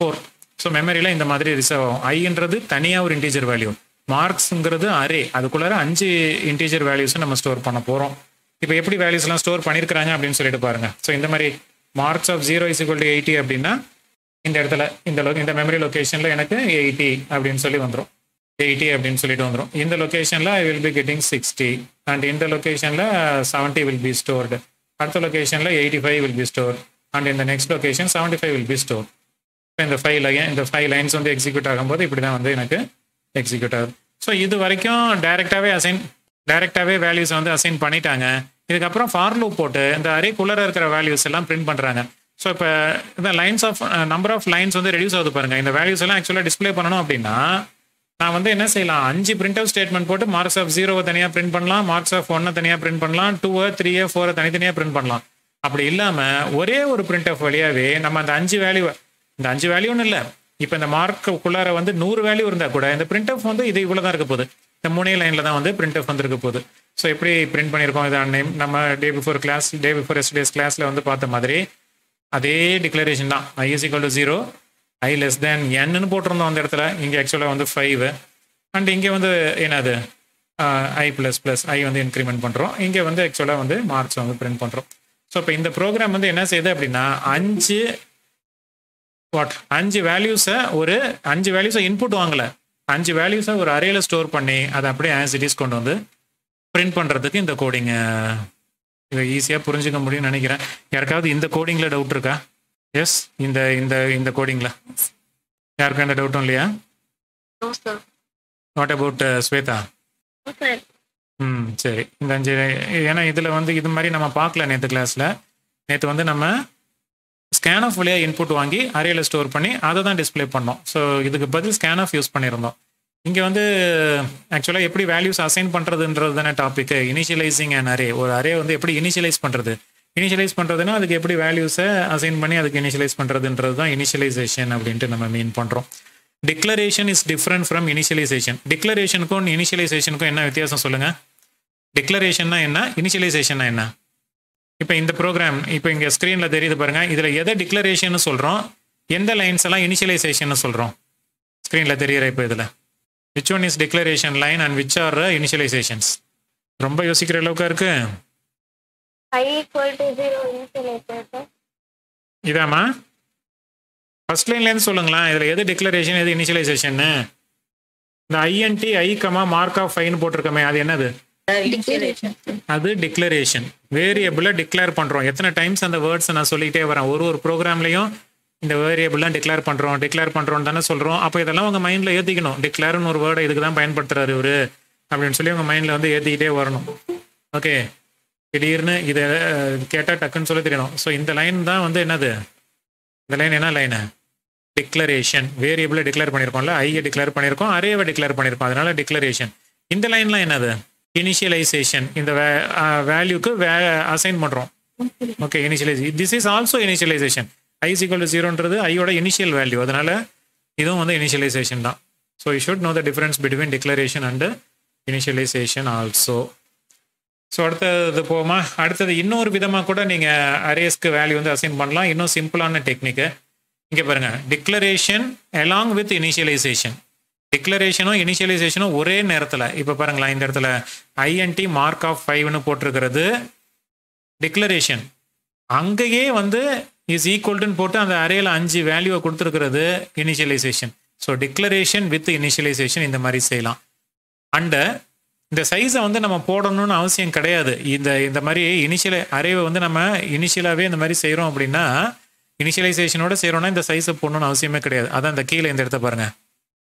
four so மெமரியில் இந்த மாதிரி reserve ஆகும். ஐன்றது தனியாக ஒரு integer value மார்க்ஸுங்கிறது array அதுக்குள்ளார அஞ்சு integer வேல்யூஸை நம்ம ஸ்டோர் பண்ண போகிறோம் இப்போ எப்படி வேல்யூஸ்லாம் ஸ்டோர் பண்ணியிருக்கிறாங்க அப்படின்னு சொல்லிட்டு பாருங்க. ஸோ இந்த மாதிரி marks of zero is to eighty அப்படின்னா இந்த இடத்துல இந்த lo- இந்த மெமரி லொக்கேஷனில் எனக்கு எயிட்டி அப்படின்னு சொல்லி வந்துடும் எயிட்டி அப்படின்னு சொல்லிட்டு வந்துடும் இந்த லொக்கேஷனில் I will be getting sixty and இந்த லொக்கேஷனில் செவன்ட்டி வில் பி ஸ்டோர்டு அடுத்த லொக்கேஷனில் eighty five will be store and இந்த next location seventy five will be store இந்த ஃபைவ் லைன் இந்த ஃபைவ் லைன்ஸ் வந்து எக்ஸிக்யூட் ஆகும்போது இப்படி தான் வந்து எனக்கு எக்ஸிக்யூட் ஆகுது. ஸோ இது வரைக்கும் டைரெக்டாகவே அசைன் டைரெக்டாகவே வேல்யூஸ் வந்து அசைன் பண்ணிட்டாங்க. இதுக்கப்புறம் ஃபார் லூப் போட்டு இந்த அரேக்குள்ளர இருக்கிற வேல்யூஸ் எல்லாம் பிரிண்ட் பண்ணுறாங்க ஸோ இப்போ இந்த lines of number of lines வந்து ரெடியூஸ் ஆகுது பாருங்க. இந்த வேல்யூஸ் எல்லாம் ஆக்சுவலாக டிஸ்ப்ளே பண்ணணும் அப்படின்னா நான் வந்து என்ன செய்யலாம்? அஞ்சு பிரிண்ட் அவுட் ஸ்டேட்மெண்ட் போட்டு மார்க்ஸ் ஆஃப் ஜீரோவை தனியாக பிரிண்ட் பண்ணலாம் மார்க்ஸ் ஆஃப் ஒன்னை தனியாக பிரிண்ட் பண்ணலாம் டூவை த்ரீயை ஃபோரை தனித்தனியாக பிரிண்ட் பண்ணலாம். அப்படி இல்லாமல் ஒரே ஒரு பிரிண்ட் ஆஃப் வழியாகவே நம்ம அந்த அஞ்சு வேல்யூ இந்த அஞ்சு வேல்யூன்னு இல்லை. இப்போ இந்த மார்க்குள்ளார வந்து நூறு வேல்யூ இருந்தால் கூட இந்த பிரிண்ட் ஆஃப் வந்து இது இவ்வளோ தான் இருக்க போகுது. இந்த மூணே லைனில் தான் வந்து பிரிண்ட் ஆஃப் வந்துருக்க போகுது. ஸோ எப்படி பிரிண்ட் பண்ணியிருக்கோம் இது நேம் நம்ம day before class day before yesterday's கிளாஸில் வந்து பார்த்த மாதிரி அதே டிக்ளரேஷன் தான். I is equal to zero i less than என்னன்னு போட்டிருந்தோம் அந்த இடத்துல. இங்கே ஆக்சுவலாக வந்து ஃபைவ் அண்ட் இங்கே வந்து என்னது? ஐ ப்ளஸ் ப்ளஸ் ஐ வந்து இன்க்ரிமெண்ட் பண்ணுறோம் இங்கே வந்து ஆக்சுவலாக வந்து மார்க்ஸ் வந்து பிரிண்ட் பண்ணுறோம் ஸோ இப்போ இந்த ப்ரோக்ராம் வந்து என்ன செய்யுது அப்படின்னா அஞ்சு வாட் அஞ்சு வேல்யூஸை ஒரு அஞ்சு வேல்யூஸை இன்புட் வாங்கலை. அஞ்சு வேல்யூஸை ஒரு அறையில் ஸ்டோர் பண்ணி அதை அப்படியே ஆஸ் இட் இஸ் கொண்டு வந்து பிரிண்ட் பண்ணுறதுக்கு இந்த கோடிங்க இதை ஈஸியாக புரிஞ்சுக்க முடியும்னு நினைக்கிறேன். யாருக்காவது இந்த கோடிங்கில் டவுட் இருக்கா? எஸ் இந்த இந்த இந்த கோடிங்கில் யாருக்கும் எந்த டவுட்டும் இல்லையா? What about Shweta? சார் ம் சரி. இந்த அஞ்சு ஏன்னா இதில் வந்து இது மாதிரி நம்ம பார்க்கல நேற்று கிளாஸில் நேற்று வந்து நம்ம ஸ்கேன் ஆஃப் வழியாக இன்புட் வாங்கி அரேல ஸ்டோர் பண்ணி அதை தான் டிஸ்ப்ளே பண்ணோம். ஸோ இதுக்கு பதில் ஸ்கேன் ஆஃப் யூஸ் பண்ணியிருந்தோம். இங்கே வந்து ஆக்சுவலாக எப்படி வேல்யூஸ் அசைன் பண்ணுறதுன்றது தானே டாபிக் இனிஷியலைசிங் அண்ட் அரே ஒரு அரே வந்து எப்படி இனிஷியலைஸ் பண்ணுறது இனிஷியலைஸ் பண்ணுறதுன்னா அதுக்கு எப்படி வேல்யூஸை அசைன் பண்ணி அதுக்கு இனிஷியலைஸ் பண்ணுறதுன்றது தான் இனிஷியலைசேஷன் அப்படின்ட்டு நம்ம மீன் பண்ணுறோம் declaration is different from initialization டிக்ளரேஷனுக்கும் இனிஷியலைசேஷனுக்கும் என்ன வித்தியாசம் சொல்லுங்கள் டிக்ளரேஷன்னா என்ன? இனிஷியலைசேஷன்னா என்ன? இப்போ இந்த ப்ரோக்ராம் இப்போ இங்கே ஸ்க்ரீனில் தெரியுது பாருங்கள் இதில் எதை டிக்ளரேஷன் சொல்கிறோம் எந்த லைன்ஸ் எல்லாம் இனிஷியலைசேஷன் சொல்கிறோம் ஸ்க்ரீனில் தெரியுற இப்போ இதில்? Which one is declaration line and which are initializations ரொம்ப யோசிக்கிற அளவுக்கு இருக்கு? இதாம்மா? ஃபர்ஸ்ட் லைன்லேருந்து சொல்லுங்களேன். இதில் எது டிக்ளரேஷன் எது இனிஷியலைசேஷன்னு இந்த INT i comma mark of five போட்டிருக்கமே அது என்னது? அது டிக்ளரேஷன் வேரியபிளை டிக்ளேர் பண்ணுறோம் எத்தனை டைம்ஸ் அந்த வேர்ட்ஸ் நான் சொல்லிக்கிட்டே வரேன். ஒரு ஒரு ப்ரோக்ராம்லையும் இந்த வேரியபிள்லாம் டிக்ளேர் பண்ணுறோம் டிக்ளேர் பண்ணுறோம் தானே சொல்கிறோம் அப்போ இதெல்லாம் உங்கள் மைண்டில் ஏற்றிக்கணும் டிக்ளேர்னு ஒரு வேர்டை இதுக்கு தான் பயன்படுத்துறாரு இவர் அப்படின்னு சொல்லி உங்கள் மைண்டில் வந்து ஏற்றிக்கிட்டே வரணும். ஓகே திடீர்னு இதை கேட்டால் டக்குன்னு சொல்லி தெரியணும். ஸோ இந்த லைன் தான் வந்து என்னது? இந்த லைன் என்ன லைனு டிக்ளரேஷன் வேரியபிளை டிக்ளேர் பண்ணியிருக்கோம்ல ஐயை டிக்ளேர் பண்ணியிருக்கோம் அரேவை டிக்ளேர் பண்ணியிருக்கோம். அதனால டிக்ளரேஷன் இந்த லைன்லாம் என்னது? இனிஷியலைசேஷன் இந்த வேல்யூக்கு வே அசைன் பண்ணுறோம் okay initialize this is also initialization i equal to ஜீரோன்றது ஐயோட இனிஷியல் வேல்யூ அதனால இதுவும் வந்து இனிஷியலைசேஷன் தான். So you should know the difference between declaration and initialization also so அடுத்தது போமா? அடுத்தது இன்னொரு விதமாக கூட நீங்கள் அரேஸ்க்கு வேல்யூ வந்து அசைன் பண்ணலாம். இன்னும் சிம்பிளான டெக்னிக்கு இங்கே பாருங்கள் டிக்ளரேஷன் அலாங் வித் இனிஷியலைசேஷன் டிக்ளரேஷனும் இனிஷியலைசேஷனும் ஒரே நேரத்தில் இப்போ பாருங்களேன் இந்த இடத்துல ஐஎன்டி மார்க் ஆஃப் ஃபைவ்னு போட்டிருக்கிறது. டிக்ளரேஷன் அங்கேயே வந்து இஸ் ஈக்குவல்டுன்னு போட்டு அந்த அரேல அஞ்சு வேல்யூவை கொடுத்துருக்கிறது initialization so declaration with initialization இந்த மாதிரி செய்யலாம். அண்டு இந்த சைஸை வந்து நம்ம போடணும்னு அவசியம் கிடையாது. இந்த இந்த மாதிரி இனிஷியல் அரேவை வந்து நம்ம இனிஷியலாகவே இந்த மாதிரி செய்கிறோம் அப்படின்னா இனிஷியலைசேஷனோட செய்கிறோம்னா இந்த சைஸை போடணும்னு அவசியமே கிடையாது. அதான் இந்த கீழே இந்த இடத்த பாருங்க.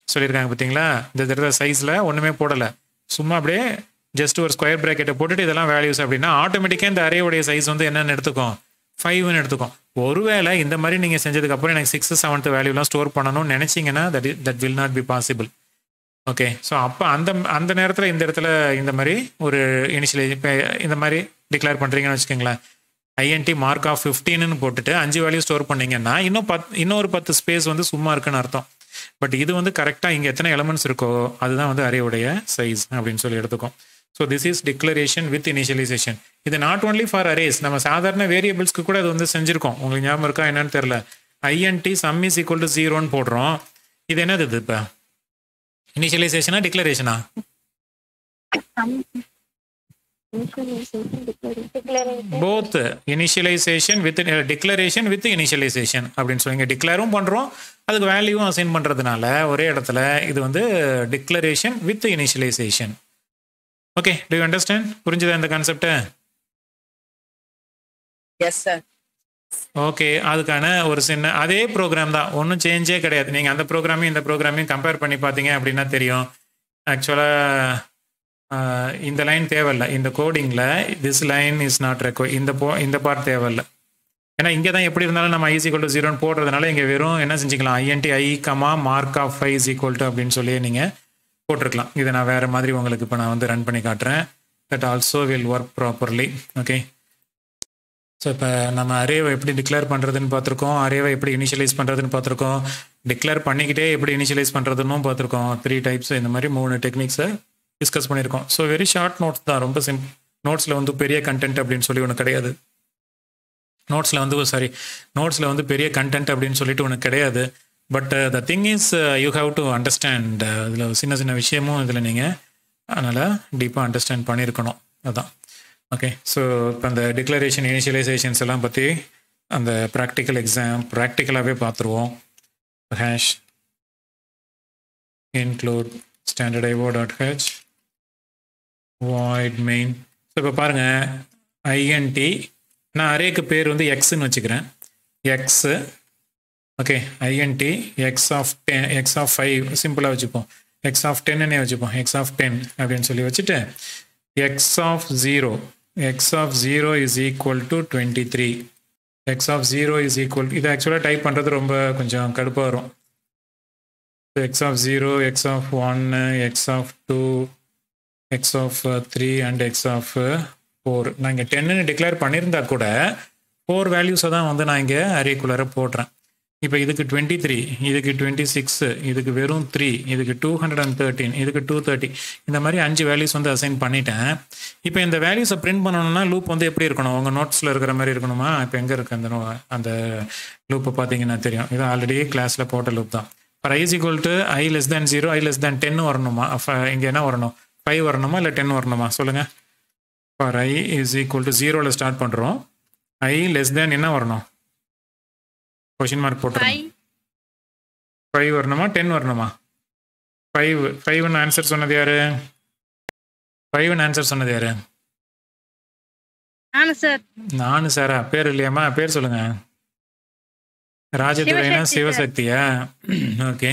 சொல்லியிருக்காங்க பார்த்தீங்களா? இந்த இடத்துல சைஸில் ஒன்றுமே போடலை. சும்மா அப்படியே ஜஸ்ட் ஒரு ஸ்கொயர் ப்ராக்கெட்டை போட்டுட்டு இதெல்லாம் வேல்யூஸ் அப்படின்னா ஆட்டோமேட்டிக்காக இந்த அரேவுடைய சைஸ் வந்து என்னென்னு எடுத்துக்கும். ஃபைவ்னு எடுத்துக்கும். ஒருவேளை இந்த மாதிரி நீங்கள் செஞ்சதுக்கப்புறம் எனக்கு சிக்ஸ்த்து செவன்த் வேல்யூலாம் ஸ்டோர் பண்ணணும்னு நினச்சிங்கன்னா that that will not be possible okay so அப்போ அந்த அந்த நேரத்தில் இந்த இடத்துல இந்த மாதிரி ஒரு இனிஷியலை இப்போ இந்த மாதிரி டிக்ளேர் பண்ணுறீங்கன்னு வச்சுக்கோங்களேன். ஐஎன்டி மார்க் ஆஃப் ஃபிஃப்டீன்னு போட்டுட்டு அஞ்சு வேல்யூ ஸ்டோர் பண்ணீங்கன்னா இன்னும் பத் இன்னொரு பத்து ஸ்பேஸ் வந்து சும்மா இருக்குன்னு அர்த்தம். பட் இது வந்து கரெக்டாக இங்கே எத்தனை எலமெண்ட்ஸ் இருக்கோ அதுதான் வந்து அரேவுடைய சைஸ் அப்படின்னு சொல்லி எடுத்துக்கும். So this is declaration with initialization இது நாட் ஓன்லி ஃபார் அரேஸ் நம்ம சாதாரண வேரியபிள்ஸ்க்கு கூட அது வந்து செஞ்சுருக்கோம். உங்களுக்கு ஞாபகம் இருக்கா? என்னன்னு தெரில INT sum is equal to ஜீரோன்னு போடுறோம். இது என்னது இது இப்போ? இனிஷியலைசேஷனா டிக்ளரேஷனா both initialization with declaration with initialization அப்படின்னு சொல்லுங்க டிக்ளேரும் பண்ணுறோம் அதுக்கு வேல்யூவும் அசைன் பண்ணுறதுனால ஒரே இடத்துல இது வந்து declaration with initialization okay do you understand புரிஞ்சுதா இந்த கான்செப்டை எஸ் சார் ஓகே அதுக்கான ஒரு சின்ன அதே ப்ரோக்ராம் தான். ஒன்றும் சேஞ்சே கிடையாது. நீங்கள் அந்த ப்ரோக்ராமையும் இந்த ப்ரோக்ராமையும் கம்பேர் பண்ணி பார்த்தீங்க அப்படின்னா தெரியும். ஆக்சுவலாக இந்த லைன் தேவையில்ல. இந்த கோடிங்கில் திஸ் லைன் இஸ் நாட் ரெக்கோ இந்த போ இந்த பார்ட் தேவையில்ல. ஏன்னா இங்கே தான் எப்படி இருந்தாலும் நம்ம ஐஸ் ஈக்குவல் டு ஜீரோன்னு போடுறதுனால இங்கே வெறும் என்ன செஞ்சுக்கலாம்? INT i comma mark of five is equal to அப்படின்னு சொல்லி நீங்கள் போட்டிருக்கலாம். இதை நான் வேறு மாதிரி உங்களுக்கு இப்போ நான் வந்து ரன் பண்ணி காட்டுறேன். That also will work properly okay so இப்போ நம்ம அரேவை எப்படி டிக்ளேர் பண்ணுறதுன்னு பார்த்துருக்கோம். அரேவை எப்படி இனிஷியலைஸ் பண்ணுறதுன்னு பார்த்துருக்கோம். டிக்ளேர் பண்ணிக்கிட்டே எப்படி இனிஷியலைஸ் பண்ணுறதுன்னு பார்த்துருக்கோம். த்ரீ டைப்ஸ் இந்த மாதிரி மூணு டெக்னிக்ஸை டிஸ்கஸ் பண்ணியிருக்கோம். ஸோ வெரி ஷார்ட் நோட்ஸ் தான். ரொம்ப சிம் நோட்ஸில் வந்து பெரிய கண்டென்ட் அப்படின்னு சொல்லி ஒன்று கிடையாது. நோட்ஸில் வந்து சாரி நோட்ஸில் வந்து பெரிய கண்டென்ட் அப்படின்னு சொல்லிட்டு ஒன்று கிடையாது. But the thing is you have to understand இதில் சின்ன சின்ன விஷயமும் இதில் நீங்கள் அதனால் டீப்பாக அண்டர்ஸ்டாண்ட் பண்ணியிருக்கணும். அதுதான் ஓகே ஸோ இப்போ அந்த டிக்ளரேஷன் இனிஷியலைசேஷன்ஸ் எல்லாம் பற்றி அந்த ப்ராக்டிக்கல் எக்ஸாம் ப்ராக்டிக்கலாகவே பார்த்துருவோம் hash include standard IO dot h void main so இப்போ பாருங்கள் ஐஎன்டி நான் அரேக்கு பேர் வந்து எக்ஸ்ன்னு வச்சுக்கிறேன். X okay INT x of ten x of five சிம்பிளாக வச்சுப்போம் எக்ஸ் ஆஃப் டென்னே வச்சுப்போம் எக்ஸ் ஆஃப் டென் அப்படின்னு சொல்லி வச்சுட்டு x of zero x of zero is equal to twenty three x of zero is equal இது ஆக்சுவலாக டைப் பண்ணுறது ரொம்ப கொஞ்சம் கடுப்பாக வரும் x of zero x of ஒன்னு x of two x of three and x of four நான் இங்கே டென்னு டிக்ளேர் பண்ணியிருந்தா கூட ஃபோர் வேல்யூஸை தான் வந்து நான் இங்கே அரேக்குள்ளார போடுறேன் இப்போ இதுக்கு டுவெண்ட்டி த்ரீ இதுக்கு டுவெண்ட்டி சிக்ஸு இதுக்கு வெறும் த்ரீ இதுக்கு டூ ஹண்ட்ரட் அண்ட் தேர்ட்டின் இதுக்கு டூ தேர்ட்டி இந்த மாதிரி அஞ்சு வேல்யூஸ் வந்து அசைன் பண்ணிட்டேன். இப்போ இந்த வேல்யூஸை பிரிண்ட் பண்ணணும்னா லூப் வந்து எப்படி இருக்கணும்? உங்கள் நோட்ஸில் இருக்கிற மாதிரி இருக்கணுமா? இப்போ எங்கே இருக்குது அந்த நோ- அந்த லூப்பை பார்த்தீங்கன்னா தெரியும். இது ஆல்ரெடி கிளாஸில் போட்ட லூப் தான். For i is equal to i less than zero i less than ten வரணுமா? இங்கே என்ன வரணும்? ஃபைவ் வரணுமா? இல்லை டென் வரணுமா? சொல்லுங்கள் for i is equal to ஜீரோவில் ஸ்டார்ட் பண்ணுறோம் ஐ லெஸ் தேன் என்ன வரணும்? கொஷின் மார்க் போட்டுருங்க. ஃபைவ் வரணுமா? டென் வரணுமா? ஃபைவ் ஃபைவ்னு ஆன்சர் சொன்னது யாரு? ஃபைவ்னு ஆன்சர் சொன்னது யாரு? நானு சாரா பேர் இல்லையாம்மா? பேர் சொல்லுங்க. ராஜதுரைனா. சிவசக்தியா? Okay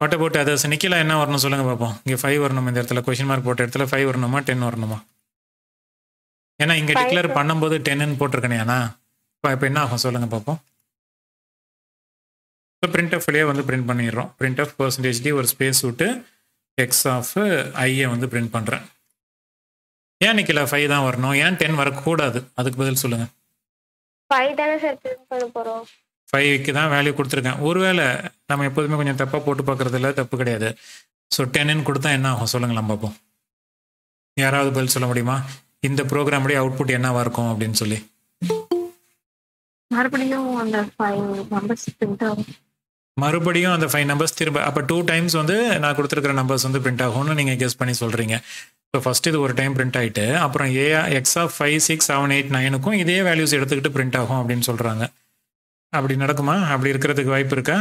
what about others Nikhila என்ன வரணும் சொல்லுங்க பார்ப்போம் இங்கே ஃபைவ் வரணும் இந்த இடத்துல? கொஷின் மார்க் போட்ட இடத்துல ஃபைவ் வரணுமா? டென் வரணுமா? ஏன்னா இங்கே டிக்ளேர். பண்ணும்போது டென்னு போட்டிருக்கேனேண்ணா இப்போ இப்போ என்ன ஆகும் சொல்லுங்க பார்ப்போம். இப்போ பிரிண்ட் ஆஃப்லேயே வந்து பிரிண்ட் பண்ணிடுறோம். பிரிண்ட் ஆஃப் பர்சன்டேஜ் டி ஒரு ஸ்பேஸ் விட்டு எக்ஸ் ஆஃப் ஐயை வந்து பிரிண்ட் பண்ணுறேன் ஏன் நிக்கல? ஃபைவ் தான் வரணும். ஏன் டென் வரக்கூடாது? அதுக்கு பதில் சொல்லுங்கள் ஃபைவ் தானே சார் பிரிண்ட் பண்ண போறோம். ஃபைவ்க்கு தான் வேல்யூ கொடுத்துருக்கேன். ஒருவேளை நம்ம எப்போதுமே கொஞ்சம் தப்பாக போட்டு பார்க்குறதுல தப்பு கிடையாது. ஸோ டென்னு கொடுத்தா என்ன ஆகும்? சொல்லுங்களேன் பார்ப்போம். யாராவது பதில் சொல்ல முடியுமா? இந்த ப்ரோக்ராமுடைய அவுட்புட் என்னவா இருக்கும் அப்படின்னு சொல்லி. மறுபடியும் அந்த ஃபைவ் நம்பர்ஸ் பிரிண்ட் ஆகும். மறுபடியும் அந்த ஃபைவ் நம்பர்ஸ் திரும்ப அப்போ டூ டைம்ஸ் வந்து நான் கொடுத்துருக்கிற நம்பர்ஸ் வந்து பிரிண்ட் ஆகும்னு நீங்கள் கெஸ் பண்ணி சொல்கிறீங்க இப்போ ஃபர்ஸ்ட் இது ஒரு டைம் பிரிண்ட் ஆகிட்டு அப்புறம் a x of five six seven eight நைனுக்கும் இதே வேல்யூஸ் எடுத்துக்கிட்டு பிரிண்ட் ஆகும் அப்படின்னு சொல்கிறாங்க அப்படி நடக்குமா? அப்படி இருக்கிறதுக்கு வாய்ப்பு இருக்கா?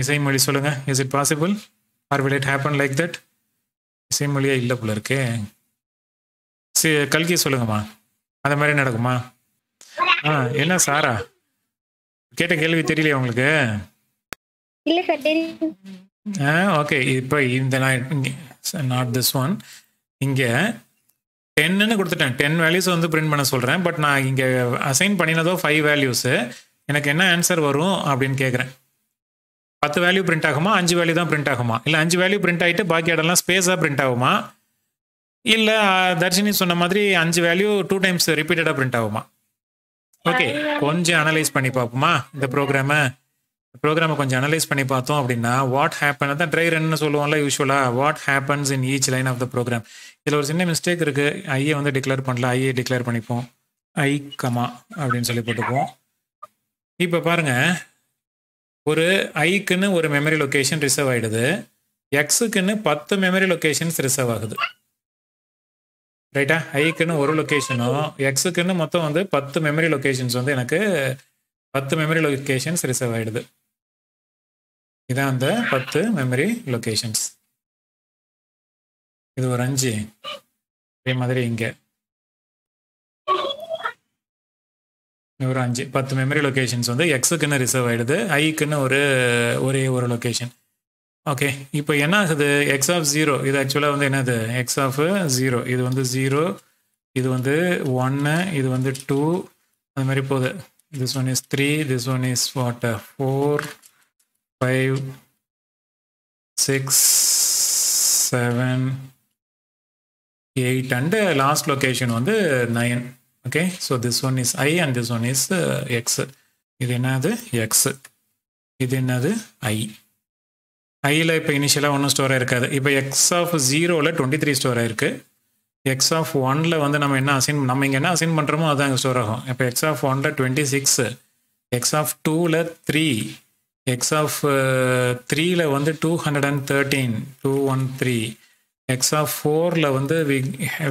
இசைமொழி சொல்லுங்கள் is it possible or will it happen like that இசைமொழியே இல்லை போல இருக்கே. சரி கல்கி சொல்லுங்கம்மா. அந்த மாதிரி நடக்குமா? ஆ என்ன சாரா? கேட்ட கேள்வி தெரியலையா உங்களுக்கு? இல்ல சார் தெரியும். ஆ ஓகே. இப்போ இந்த நாட் திஸ் ஒன் இங்கே டென்னு கொடுத்துட்டேன். டென் வேல்யூஸ் வந்து பிரிண்ட் பண்ண சொல்கிறேன் பட் நான் இங்கே அசைன் பண்ணினதோ ஃபைவ் வேல்யூஸு எனக்கு என்ன ஆன்சர் வரும் அப்படின்னு கேட்குறேன் பத்து வேல்யூ பிரிண்ட் ஆகுமா? அஞ்சு வேல்யூ தான் பிரிண்ட் ஆகுமா? இல்லை அஞ்சு வேல்யூ பிரிண்ட் ஆகிட்டு பாக்கி இடம்லாம் ஸ்பேஸாக பிரிண்ட் ஆகுமா? இல்லை தர்ஷினி சொன்ன மாதிரி அஞ்சு வேல்யூ டூ டைம்ஸ் ரிப்பீட்டடாக பிரிண்ட் ஆகுமா? ஓகே கொஞ்சம் அனலைஸ் பண்ணி பார்ப்போமா? இந்த ப்ரோக்ராமை ப்ரோக்ராமை கொஞ்சம் அனலைஸ் பண்ணி பார்த்தோம் அப்படின்னா வாட் ஹேப்பன் தான் ட்ரை ரன்னு சொல்லுவோம்ல யூஸ்வலாக what happens in each line of the program இதில் ஒரு சின்ன மிஸ்டேக் இருக்குது ஐயை வந்து டிக்ளேர் பண்ணல. ஐயை டிக்ளேர் பண்ணிப்போம். ஐ கமா அப்படின்னு சொல்லி போட்டுப்போம் இப்போ பாருங்க. ஒரு ஐக்குன்னு ஒரு மெமரி லொக்கேஷன் ரிசர்வ் ஆயிடுது. எக்ஸுக்குன்னு பத்து மெமரி லொக்கேஷன்ஸ் ரிசர்வ் ஆகுது. ரைட்டா ஐக்குன்னு ஒரு லொக்கேஷனும் எக்ஸுக்குன்னு மொத்தம் வந்து பத்து மெமரி லொக்கேஷன்ஸ் வந்து எனக்கு பத்து மெமரி லொக்கேஷன்ஸ் ரிசர்வ் ஆகிடுது இதான் அந்த பத்து மெமரி லொக்கேஷன்ஸ் இது ஒரு அஞ்சு. இதே மாதிரி இங்கே. ஒரு அஞ்சு. பத்து மெமரி லொக்கேஷன்ஸ் வந்து எக்ஸுக்குன்னு ரிசர்வ் ஆயிடுது. ஐக்குன்னு ஒரு ஒரே ஒரு லொக்கேஷன் ஓகே இப்போ என்ன ஆகுது? எக்ஸ் ஆஃப் ஜீரோ இது ஆக்சுவலாக வந்து என்னது? எக்ஸ் ஆஃப் ஜீரோ இது வந்து ஜீரோ இது வந்து ஒன்று இது வந்து டூ அது மாதிரி போகுது. This one is 3 this one is what? Uh, 4 5 6 7 8 and uh, last location வந்து 9 okay so this one is i and this one is uh, x. இது என்னது? X. இது என்னது? I. ஐயில் இப்போ இனிஷியலாக ஒன்றும் ஸ்டோர் ஆயிருக்காது. இப்போ எக்ஸ் ஆஃப் ஜீரோவில் டுவெண்ட்டி த்ரீ ஸ்டோர் ஆயிருக்கு. எக்ஸ் ஆஃப் ஒனில் வந்து நம்ம என்ன அசைன் நம்ம இங்கே என்ன அசைன் பண்ணுறோமோ அதான் அங்கே ஸ்டோர் ஆகும். இப்போ எக்ஸ் ஆஃப் ஒனில் டுவெண்ட்டி சிக்ஸ் எக்ஸ் ஆஃப் டூவில் த்ரீ எக்ஸ் ஆஃப் த்ரீல வந்து two hundred and thirteen two one three x of ஃபோரில் வந்து we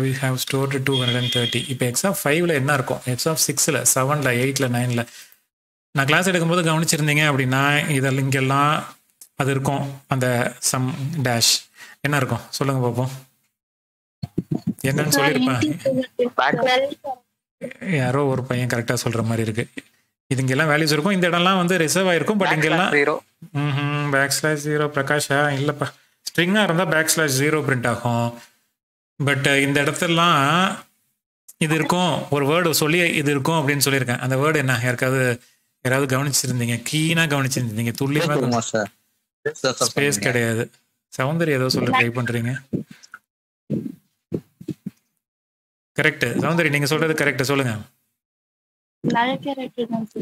we have stored two hundred and thirty இப்போ எக்ஸ் ஆஃப் ஃபைவ்ல என்ன இருக்கும்? எக்ஸ் ஆஃப் சிக்ஸில் செவனில் எயிட்டில் நைனில் நான் கிளாஸ் எடுக்கும்போது கவனிச்சிருந்தீங்க அப்படின்னா இதில் இங்கெல்லாம் அது இருக்கும் அந்த சம் டேஷ் என்ன இருக்கும்? சொல்லுங்க பார்ப்போம் என்னன்னு சொல்லியிருப்பேன் யாரோ ஒரு பையன் கரெக்டாக சொல்ற மாதிரி இருக்கு. இது இங்கெல்லாம் வேல்யூஸ் இருக்கும். இந்த இடம்லாம் வந்து ரிசர்வ் ஆயிருக்கும் பட் இங்கெல்லாம் ஜீரோ ம் பேக் ஸ்லாஷ் ஜீரோ பிரகாஷா இல்லைப்பா. ஸ்ட்ரிங்காக இருந்தால் பேக் ஸ்லாஷ் ஜீரோ பிரிண்ட் ஆகும். பட் இந்த இடத்துலலாம் இது இருக்கும். ஒரு வேர்டு சொல்லி இது இருக்கும் அப்படின்னு சொல்லியிருக்கேன். அந்த வேர்டு என்ன? யாருக்காவது யாராவது கவனிச்சிருந்தீங்க? கீனாக கவனிச்சிருந்தீங்க? துல்லியமாக சார் ஸ்பேஸ் கிடையாது. சௌந்தர்யா ஏதோ சொல்ல ட்ரை பண்றீங்க. கரெக்ட் சௌந்தர்யா நீங்க சொல்றது கரெக்ட் சொல்லுங்க.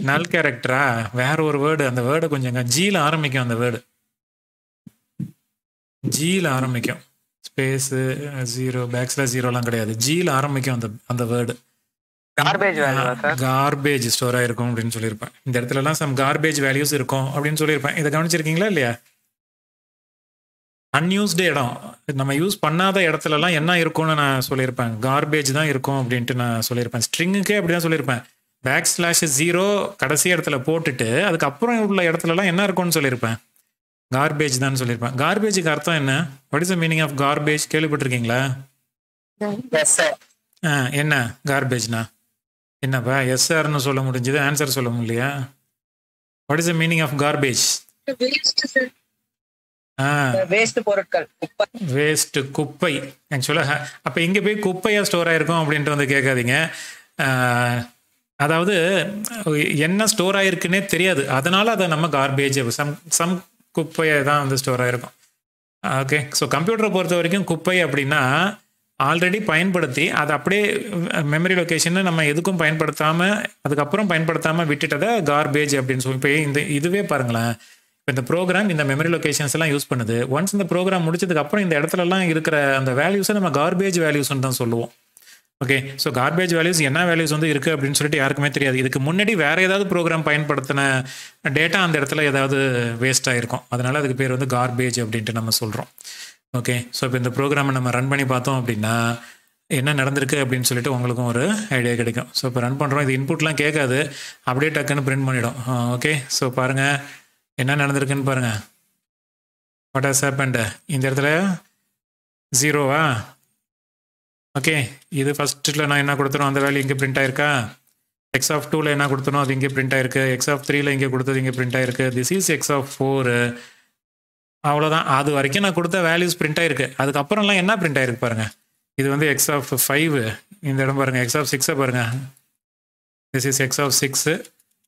நல் கேரக்டரா வேற ஒரு வேர்டு அந்த வேர்டு கொஞ்சம் ஜீல ஆரம்பிக்கும் அந்த வேர்டு ஜீல ஆரம்பிக்கும். ஸ்பேஸ் ஜீரோ பேக்ஸ்ல ஜீரோலாம் கிடையாது. ஜீல ஆரம்பிக்கும் அந்த அந்த வேர்டு கார்பேஜ் கார்பேஜ் ஸ்டோர் ஆயிருக்கும் அப்படின்னு சொல்லியிருப்பேன். இந்த இடத்துல எல்லாம் சம் கார்பேஜ் வேல்யூஸ் இருக்கும் அப்படின்னு சொல்லியிருப்பேன். இதை கவனிச்சிருக்கீங்களா இல்லையா? அன்யூஸ்டு இடம். நம்ம யூஸ் பண்ணாத இடத்துலலாம் என்ன இருக்கும்னு நான் சொல்லியிருப்பேன். கார்பேஜ் தான் இருக்கும் அப்படின்ட்டு நான் சொல்லியிருப்பேன். ஸ்ட்ரிங்குக்கே அப்படி தான் சொல்லியிருப்பேன். பேக் ஸ்லாஷ் ஜீரோ கடைசி இடத்துல போட்டுட்டு அதுக்கப்புறம் உள்ள இடத்துலலாம் என்ன இருக்கும்னு சொல்லியிருப்பேன். கார்பேஜ் தான் சொல்லியிருப்பேன். கார்பேஜுக்கு அர்த்தம் என்ன? What is the meaning of garbage கேள்விப்பட்டிருக்கீங்களா? என்ன? கார்பேஜ்னா என்னப்பா எஸ்ஆர்னு சொல்ல முடிஞ்சது ஆன்சர் சொல்ல முடியலையா? What is the meaning of garbage ah. Waste பொருட்கள் குப்பை. வேஸ்ட் குப்பை. ஆக்சுவலாக அப்போ இங்கே போய் குப்பையாக ஸ்டோர் ஆயிருக்கும் அப்படின்ட்டு வந்து கேட்காதீங்க. அதாவது என்ன ஸ்டோர் ஆயிருக்குன்னே தெரியாது. அதனால அதை நம்ம கார்பேஜ் சம் சம் குப்பையை தான் வந்து ஸ்டோர் ஆயிருக்கும். ஓகே ஸோ கம்ப்யூட்டரை பொறுத்த வரைக்கும் குப்பை அப்படின்னா ஆல்ரெடி பயன்படுத்தி அதை அப்படியே மெமரி லொக்கேஷனை நம்ம எதுக்கும் பயன்படுத்தாமல் அதுக்கப்புறம் பயன்படுத்தாமல் விட்டுட்டதை கார்பேஜ் அப்படின்னு சொல்லி இப்போ இந்த இதுவே பாருங்களேன். இப்போ இந்த ப்ரோக்ராம் இந்த மெமரி லொக்கேஷன்ஸ் எல்லாம் யூஸ் பண்ணுது. ஒன்ஸ் இந்த ப்ரோக்ராம் முடிச்சதுக்கு அப்புறம் இந்த இடத்துலலாம் இருக்கிற அந்த வேல்யூஸை நம்ம கார்பேஜ் வேல்யூஸ்னு தான் சொல்லுவோம். ஓகே ஸோ கார்பேஜ் வேல்யூஸ் என்ன வேல்யூஸ் வந்து இருக்குது அப்படின்னு சொல்லிட்டு யாருக்குமே தெரியாது. இதுக்கு முன்னாடி வேறு ஏதாவது ப்ரோக்ராம் பயன்படுத்தின டேட்டா அந்த இடத்துல ஏதாவது வேஸ்ட் ஆகிருக்கும் அதனால அதுக்கு பேர் வந்து கார்பேஜ் அப்படின்ட்டு நம்ம சொல்கிறோம் ஓகே ஸோ இப்போ இந்த ப்ரோக்ராமை நம்ம ரன் பண்ணி பார்த்தோம் அப்படின்னா என்ன நடந்திருக்கு அப்படின்னு சொல்லிட்டு உங்களுக்கும் ஒரு ஐடியா கிடைக்கும். ஸோ இப்போ ரன் பண்ணுறோம் இது இன்புட்லாம் கேட்காது. அப்படியே டக்குன்னு பிரிண்ட் பண்ணிடும். ஓகே ஸோ பாருங்கள் என்ன நடந்திருக்குன்னு பாருங்கள் வாட் ஹஸ் ஹேப்பண்ட் இந்த இடத்துல ஜீரோவா ஓகே இது ஃபஸ்ட்டில் நான் என்ன கொடுத்தனோ அந்த வேல்யூ இங்கே பிரிண்ட் ஆயிருக்கா? எக்ஸ் ஆஃப் டூவில் என்ன கொடுத்தனோ அது இங்கே பிரிண்ட் ஆயிருக்கு. எக்ஸ் ஆஃப் த்ரீல இங்கே கொடுத்தது இங்கே பிரிண்ட் ஆயிருக்கு. This is x of four அவ்வளோதான் அது வரைக்கும் நான் கொடுத்த வேல்யூஸ் பிரிண்ட் ஆயிருக்கு. அதுக்கப்புறம்லாம் என்ன பிரிண்ட் ஆயிருக்கு பாருங்க. இது வந்து எக்ஸ் ஆஃப் ஃபைவ் இந்த இடம் பாருங்க. எக்ஸ் ஆஃப் சிக்ஸை பாருங்க. This is x of six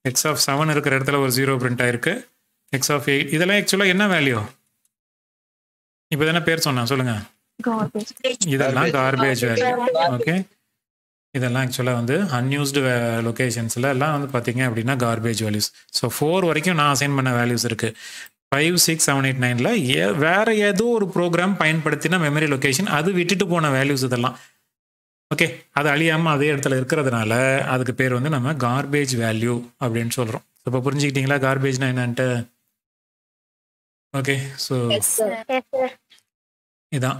x of seven இருக்கிற இடத்துல ஒரு ஜீரோ பிரிண்ட் ஆயிருக்கு. எக்ஸ் ஆஃப் எயிட் இதெல்லாம் ஆக்சுவலாக என்ன வேல்யூ இப்போ தானே பேர் சொன்னேன். சொல்லுங்க. இதெல்லாம் கார்பேஜ் வேல்யூ ஓகே இதெல்லாம் ஆக்சுவலாக வந்து அன்யூஸ்டு லொக்கேஷன்ஸில் எல்லாம் வந்து பார்த்தீங்க அப்படின்னா கார்பேஜ் வேல்யூஸ் ஸோ ஃபோர் வரைக்கும் நான் அசைன் பண்ண வேல்யூஸ் இருக்குது ஃபைவ் சிக்ஸ் செவன் எயிட் நைனில் ஏ வேறு ஏதோ ஒரு ப்ரோக்ராம் பயன்படுத்தின மெமரி லொக்கேஷன் அது விட்டுட்டு போன வேல்யூஸ் இதெல்லாம். ஓகே அது அழியாமல் அதே இடத்துல இருக்கிறதுனால அதுக்கு பேர் வந்து நம்ம கார்பேஜ் வேல்யூ அப்படின்னு சொல்கிறோம் இப்போ புரிஞ்சுக்கிட்டீங்களா? கார்பேஜ்னா என்னன்ட்டு? ஓகே ஸோ இதான்.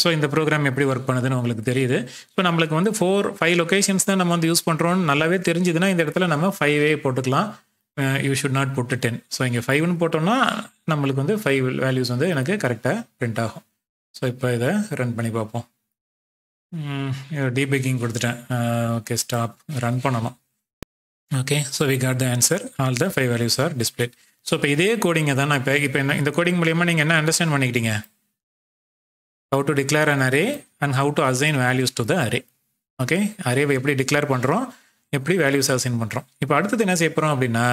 ஸோ இந்த ப்ரோக்ராம் எப்படி ஒர்க் பண்ணுதுன்னு உங்களுக்கு தெரியுது. ஸோ நம்மளுக்கு வந்து ஃபோர் ஃபைவ் லொகேஷன்ஸ் தான் நம்ம வந்து யூஸ் பண்ணுறோம்னு நல்லாவே தெரிஞ்சுதுன்னா இந்த இடத்துல நம்ம ஃபைவே போட்டுக்கலாம். You should not put ten so இங்கே ஃபைவ்னு போட்டோம்னா நம்மளுக்கு வந்து ஃபைவ் வேல்யூஸ் வந்து எனக்கு கரெக்டாக பிரிண்ட் ஆகும். ஸோ இப்போ இதை ரன் பண்ணி பார்ப்போம். டீபேக்கிங் கொடுத்துட்டேன். ஓகே ஸ்டாப் ரன் பண்ணணும். Okay so we got the answer all the five values are display so இப்போ இதே கோடிங்கை தான் நான் இப்போ இப்போ என்ன இந்த கோடிங் மூலியமாக நீங்கள் என்ன அண்டர்ஸ்டாண்ட் பண்ணிக்கிட்டீங்க? How to declare an array and how to assign values to the array okay அரேவை எப்படி டிக்ளேர் பண்ணுறோம் எப்படி வேல்யூஸ் அசைன் பண்ணுறோம் இப்போ அடுத்தது என்ன செய்ய போகிறோம் அப்படின்னா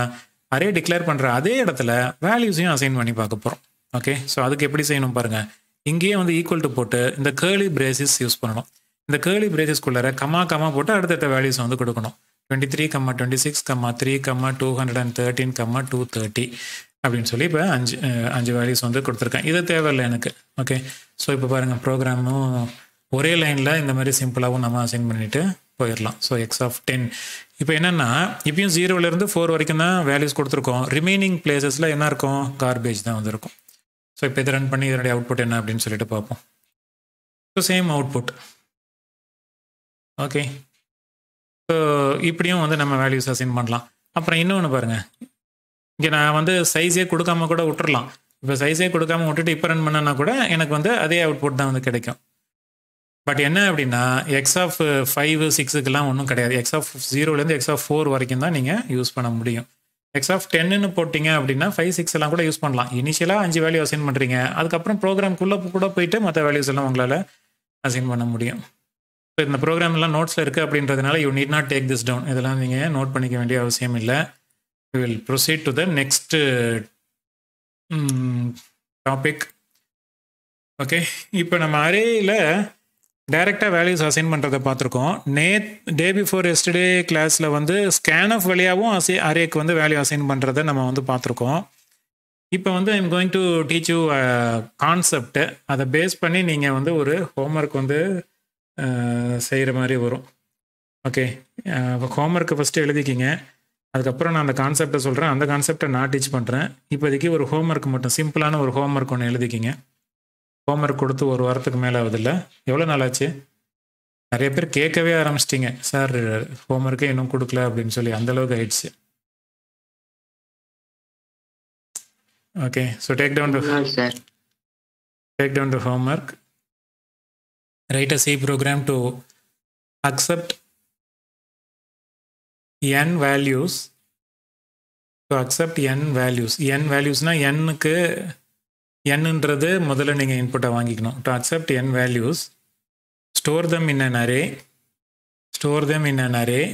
அரே டிக்ளேர் பண்ணுற அதே இடத்துல வேல்யூஸையும் அசைன் பண்ணி பார்க்க போகிறோம் ஓகே ஸோ அதுக்கு எப்படி செய்யணும் பாருங்கள் இங்கேயே வந்து ஈக்குவல் டு போட்டு இந்த கேர்லி பிரேசிஸ் யூஸ் பண்ணணும். இந்த கேர்லி பிரேசஸ்குள்ளார கமா கமா போட்டு அடுத்தடுத்த வேல்யூஸ் வந்து கொடுக்கணும். Twenty three comma twenty six comma three comma two hundred and thirteen comma two thirty அப்படின்னு சொல்லி இப்போ அஞ்சு அஞ்சு வேல்யூஸ் வந்து கொடுத்துருக்கேன். இது தேவையில்லை எனக்கு. ஓகே ஸோ இப்போ பாருங்கள் ப்ரோக்ராமும் ஒரே லைனில் இந்த மாதிரி சிம்பிளாகவும் நம்ம அசைன் பண்ணிவிட்டு போயிடலாம் ஸோ எக்ஸ் ஆஃப் டென் இப்போ என்னென்னா இப்பயும் ஜீரோலேருந்து ஃபோர் வரைக்கும் தான் வேல்யூஸ் கொடுத்துருக்கோம். ரிமைனிங் பிளேசஸில் என்ன இருக்கும்? கார்பேஜ் தான் வந்துருக்கும். ஸோ இப்போ இதை ரன் பண்ணி இதனுடைய அவுட்புட் என்ன அப்படின்னு சொல்லிட்டு பார்ப்போம். So same output okay so இப்படியும் வந்து நம்ம வேல்யூஸ் அசைன் பண்ணலாம். அப்புறம் இன்னொன்று பாருங்கள் இங்கே நான் வந்து சைஸே கொடுக்காம கூட விட்டுறலாம். இப்போ சைஸே கொடுக்காம விட்டுட்டு இப்போ ரன் பண்ணனா கூட எனக்கு வந்து அதே அவுட்புட் தான் வந்து கிடைக்கும். பட் என்ன அப்படின்னா எக்ஸ் ஆஃப் ஃபைவ் சிக்ஸுக்கெல்லாம் ஒன்றும் கிடையாது. எக்ஸ் ஆஃப் ஜீரோலேருந்து எக்ஸ் ஆஃப் ஃபோர் வரைக்கும் தான் நீங்கள் யூஸ் பண்ண முடியும். எக்ஸ் ஆஃப் டென்னு போட்டிங்க அப்படின்னா ஃபைவ் சிக்ஸ் எல்லாம் கூட யூஸ் பண்ணலாம். இனிஷியலாக அஞ்சு வேல்யூ அசைன் பண்ணுறீங்க அதுக்கப்புறம் ப்ரோக்ராம்குள்ளே கூட போயிட்டு மற்ற வேல்யூஸ் எல்லாம் உங்களால் அசைன் பண்ண முடியும். ஸோ இந்த ப்ரோக்ராம் எல்லாம் நோட்ஸில் இருக்குது அப்படின்றதுனால you need not take this down இதெல்லாம் நீங்கள் நோட் பண்ணிக்க வேண்டிய அவசியம் இல்லை. We proceed proceed the the next okay இப்போ நம்ம அரேயில் டைரெக்டாக வேல்யூஸ் அசைன் பண்ணுறதை பார்த்துருக்கோம். நே டே பிஃபோர் எஸ்டர்டே கிளாஸில் வந்து ஸ்கேன் ஆஃப் வழியாகவும் அசை அரேக்கு வந்து வேல்யூ அசைன் பண்ணுறதை நம்ம வந்து பார்த்துருக்கோம். இப்போ வந்து I'm going to teach you concept அதை பேஸ் பண்ணி நீங்கள் வந்து ஒரு ஹோம்ஒர்க் வந்து செய்கிற மாதிரி வரும். ஓகே ஹோம்ஒர்க்கு ஃபஸ்ட்டு எழுதிக்கிங்க. அதுக்கப்புறம் நான் அந்த கான்செப்டை சொல்கிறேன் அந்த கான்செப்டை நான் டீச் பண்ணுறேன் இப்போதைக்கு ஒரு ஹோம்ஒர்க் மட்டும் சிம்பிளான ஒரு ஹோம்ஒர்க் ஒன்று எழுதிக்கிங்க. ஹோம்ஒர்க் கொடுத்து ஒரு வாரத்துக்கு மேலே ஆகுதுல்ல எவ்வளோ நாள் ஆச்சு? நிறைய பேர் கேட்கவே ஆரம்பிச்சிட்டிங்க. சார் ஹோம்ஒர்க்கே இன்னும் கொடுக்கல அப்படின்னு சொல்லி அந்த அளவுக்கு ஆயிடுச்சு. Okay so take down to sir take down the homework. Write a c program to accept n values to accept n values n வேல்யூஸ்னால் என்னுக்கு என்னன்றது முதல்ல நீங்கள் இன்புட்டை வாங்கிக்கணும். To accept n values store them in an array store them in an array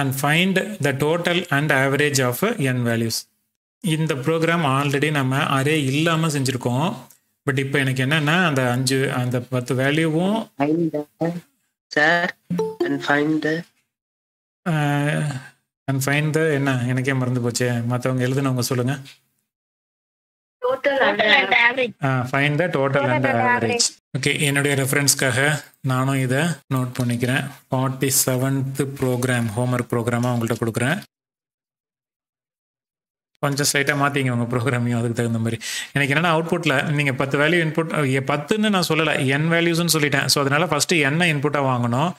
and find the total and average of n values. இந்த program already நம்ம array இல்லாமல் செஞ்சுருக்கோம். பட் இப்போ எனக்கு என்னென்னா அந்த அஞ்சு அந்த பத்து வேல்யூவும் the அண்ட் ஃபைன் த என்ன எனக்கே மறந்து போச்சே. மற்றவங்க எழுதுனவங்க சொல்லுங்கள் total Total and average. Fine the total and average okay என்னுடைய ரெஃபரன்ஸ்க்காக நானும் இதை நோட் பண்ணிக்கிறேன். ஃபார்ட்டி செவன்த்து ப்ரோக்ராம் ஹோம்ஒர்க் ப்ரோக்ராமாக உங்கள்கிட்ட கொடுக்குறேன். கொஞ்சம் ஸ்லைட்டாக மாற்றிங்க உங்கள் ப்ரோக்ராமையும் அதுக்கு தகுந்த மாதிரி. எனக்கு என்னென்னா அவுட்புட்டில் நீங்கள் பத்து வேல்யூ இன்புட் பத்துன்னு நான் சொல்லலை என் வேல்யூஸ்னு சொல்லிட்டேன். ஸோ அதனால் ஃபஸ்ட்டு என்ன இன்புட்டாக வாங்கணும்.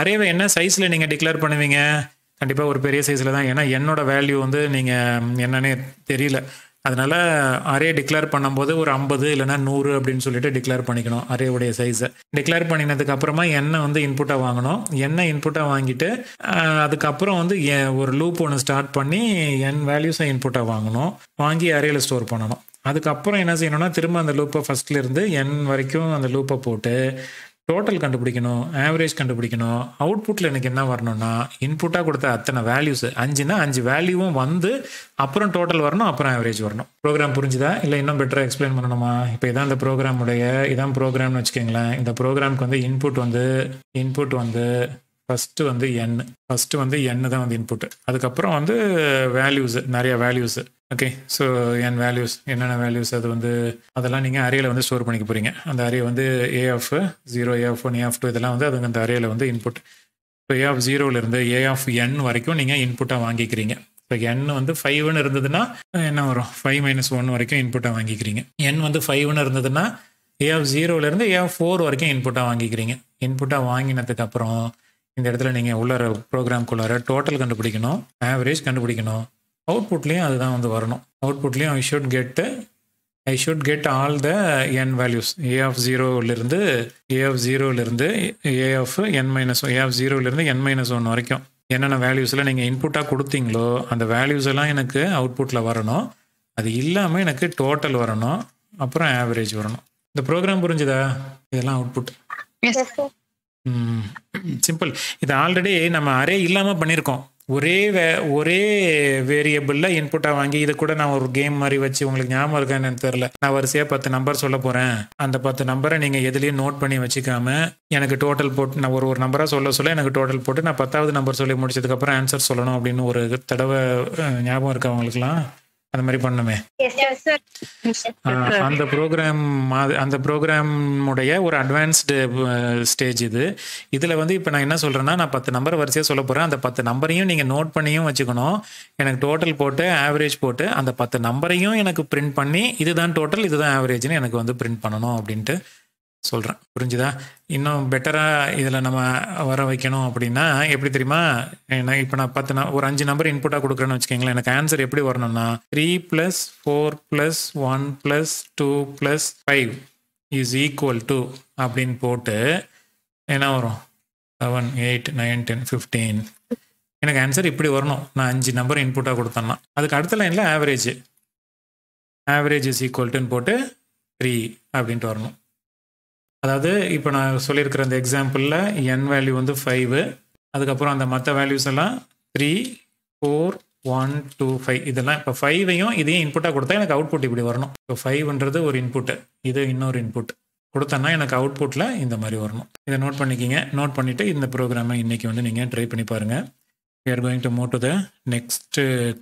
அரேவை என்ன சைஸில் நீங்கள் டிக்ளேர் பண்ணுவீங்க? கண்டிப்பாக ஒரு பெரிய சைஸில் தான். ஏன்னா என்னோட வேல்யூ வந்து நீங்கள் என்னன்னே தெரியல. அதனால் அரே டிக்ளேர் பண்ணும்போது ஒரு ஐம்பது இல்லைன்னா நூறு அப்படின்னு சொல்லிட்டு டிக்ளேர் பண்ணிக்கணும் அரேவுடைய சைஸை டிக்ளேர் பண்ணினதுக்கு அப்புறமா எண்ணெய் வந்து இன்புட்டாக வாங்கணும். எண்ணெய் இன்புட்டாக வாங்கிட்டு அதுக்கப்புறம் வந்து எ- ஒரு லூப் ஒன்று ஸ்டார்ட் பண்ணி என் வேல்யூஸை இன்புட்டாக வாங்கணும். வாங்கி அரேல ஸ்டோர் பண்ணணும். அதுக்கப்புறம் என்ன செய்யணும்னா திரும்ப அந்த லூப்பை ஃபஸ்ட்லேருந்து என் வரைக்கும் அந்த லூப்பை போட்டு டோட்டல் கண்டுபிடிக்கணும் ஆவரேஜ் கண்டுபிடிக்கணும் அவுட்புட்டில் எனக்கு என்ன வரணும்னா இன்புட்டாக கொடுத்த அத்தனை வேல்யூஸ் அஞ்சுனா அஞ்சு வேல்யூவும் வந்து அப்புறம் டோட்டல் வரணும் அப்புறம் ஆவரேஜ் வரணும். ப்ரோக்ராம் புரிஞ்சுதா? இல்லை இன்னும் பெட்டராக எக்ஸ்பிளைன் பண்ணணுமா? இப்போ இதான் இந்த ப்ரோக்ராமுடைய இதான் ப்ரோக்ராம்னு வச்சுக்கோங்களேன். இந்த ப்ரோக்ராமுக்கு வந்து இன்புட் வந்து இன்புட் வந்து ஃபஸ்ட்டு வந்து என் ஃபஸ்ட்டு வந்து என் தான் வந்து இன்புட் அதுக்கப்புறம் வந்து வேல்யூஸு நிறைய values okay so n values என்னென்ன வேல்யூஸ் அது வந்து அதெல்லாம் நீங்கள் அரியலை வந்து ஸ்டோர் பண்ணிக்க போகிறீங்க அந்த அரியை வந்து a of zero a of one a of two இதெல்லாம் வந்து அதுங்க அந்த அரேல வந்து இன்புட் ஸோ ஏ ஆஃப் ஜீரோலேருந்து ஏ ஆஃப் என் வரைக்கும் நீங்கள் இன்புட்டாக வாங்கிக்கிறீங்க. இப்போ என் வந்து ஃபைவ்னு இருந்ததுன்னா என்ன வரும்? ஃபைவ் மைனஸ் ஒன் வரைக்கும் இன்புட்டாக வாங்கிக்கிறீங்க. என் வந்து ஃபைவ்னு இருந்ததுன்னா ஏ ஆஃப் ஜீரோலேருந்து ஏ ஆஃப் ஃபோர் வரைக்கும் இன்புட்டாக வாங்கிக்கிறீங்க. இன்புட்டாக வாங்கினதுக்கப்புறம் இந்த இடத்துல நீங்கள் உள்ளார ப்ரோக்ராம்குள்ளார டோட்டல் கண்டுபிடிக்கணும் ஆவரேஜ் கண்டுபிடிக்கணும். அவுட்புட்லேயும் அதுதான் வந்து வரணும். அவுட்புட்லேயும் I should get I should get all the n values a of ஜீரோவிலிருந்து a of ஜீரோலேருந்து a of n minus a of ஜீரோலேருந்து என் மைனஸ் ஒன் வரைக்கும். என்னென்ன வேல்யூஸில் நீங்கள் இன்புட்டாக கொடுத்தீங்களோ அந்த வேல்யூஸ் எல்லாம் எனக்கு அவுட்புட்டில் வரணும். அது இல்லாமல் எனக்கு டோட்டல் வரணும். அப்புறம் ஆவரேஜ் வரணும். இந்த ப்ரோக்ராம் புரிஞ்சுதா? இதெல்லாம் அவுட்புட் சிம்பிள் இது ஆல்ரெடி நம்ம அரே இல்லாமல் பண்ணியிருக்கோம் ஒரே வே ஒரே வேரியபிளில் இன்புட்டாக வாங்கி இது கூட நான் ஒரு கேம் மாதிரி வச்சு உங்களுக்கு ஞாபகம் இருக்கான்னு தெரில நான் வரிசையாக பத்து நம்பர் சொல்ல போகிறேன் அந்த பத்து நம்பரை நீங்கள் எதுலேயும் நோட் பண்ணி வச்சுக்காம எனக்கு டோட்டல் போட்டு நான் ஒரு ஒரு நம்பராக சொல்ல சொல்ல எனக்கு டோட்டல் போட்டு நான் பத்தாவது நம்பர் சொல்லி முடிச்சதுக்கப்புறம் ஆன்சர் சொல்லணும் அப்படின்னு ஒரு தடவை ஞாபகம் இருக்கா அவங்களுக்குலாம் அந்த மாதிரி பண்ணுமே. அந்த ப்ரோக்ராம் அந்த ப்ரோக்ராமுடைய ஒரு அட்வான்ஸ்டு ஸ்டேஜ் இது. இதில் வந்து இப்போ நான் என்ன சொல்கிறேன்னா நான் பத்து நம்பர் வரிசையாக சொல்ல போகிறேன் அந்த பத்து நம்பரையும் நீங்கள் நோட் பண்ணியும் வச்சுக்கணும். எனக்கு டோட்டல் போட்டு ஆவரேஜ் போட்டு அந்த பத்து நம்பரையும் எனக்கு பிரிண்ட் பண்ணி இதுதான் டோட்டல் இதுதான் ஆவரேஜ்னு எனக்கு வந்து பிரிண்ட் பண்ணணும் அப்படின்ட்டு சொல்கிறேன் புரிஞ்சுதா? இன்னும் பெட்டராக இதில் நம்ம வர வைக்கணும் அப்படின்னா எப்படி தெரியுமா? நான் இப்போ நான் பத்து நான் ஒரு அஞ்சு நம்பர் இன்புட்டாக கொடுக்குறேன்னு வச்சுக்கோங்களேன். எனக்கு ஆன்சர் எப்படி வரணும்னா three plus four plus one plus two plus five is equal to அப்படின்னு போட்டு என்ன வரும்? Seven eight nine ten fifteen எனக்கு ஆன்சர் இப்படி வரணும். நான் அஞ்சு நம்பர் இன்புட்டாக கொடுத்தேன்னா. அதுக்கு அடுத்த லைனில் ஆவரேஜ் ஆவரேஜ் இஸ் ஈக்குவல் போட்டு த்ரீ அப்படின்ட்டு வரணும். அதாவது இப்போ நான் சொல்லியிருக்கிற அந்த எக்ஸாம்பிளில் என் வேல்யூ வந்து ஃபைவு அதுக்கப்புறம் அந்த மற்ற வேல்யூஸ் எல்லாம் three four one two five இதெல்லாம் இப்போ ஃபைவையும் இதையும் இன்புட்டாக கொடுத்தா எனக்கு அவுட்புட் இப்படி வரணும். இப்போ ஃபைவ்ன்றது ஒரு இன்புட்டு இது இன்னொரு இன்புட் கொடுத்தேன்னா எனக்கு அவுட்புட்டில் இந்த மாதிரி வரணும். இதை நோட் பண்ணிக்கிங்க. நோட் பண்ணிவிட்டு இந்த ப்ரோக்ராமை இன்றைக்கி வந்து நீங்கள் ட்ரை பண்ணி பாருங்கள் we going going to move to the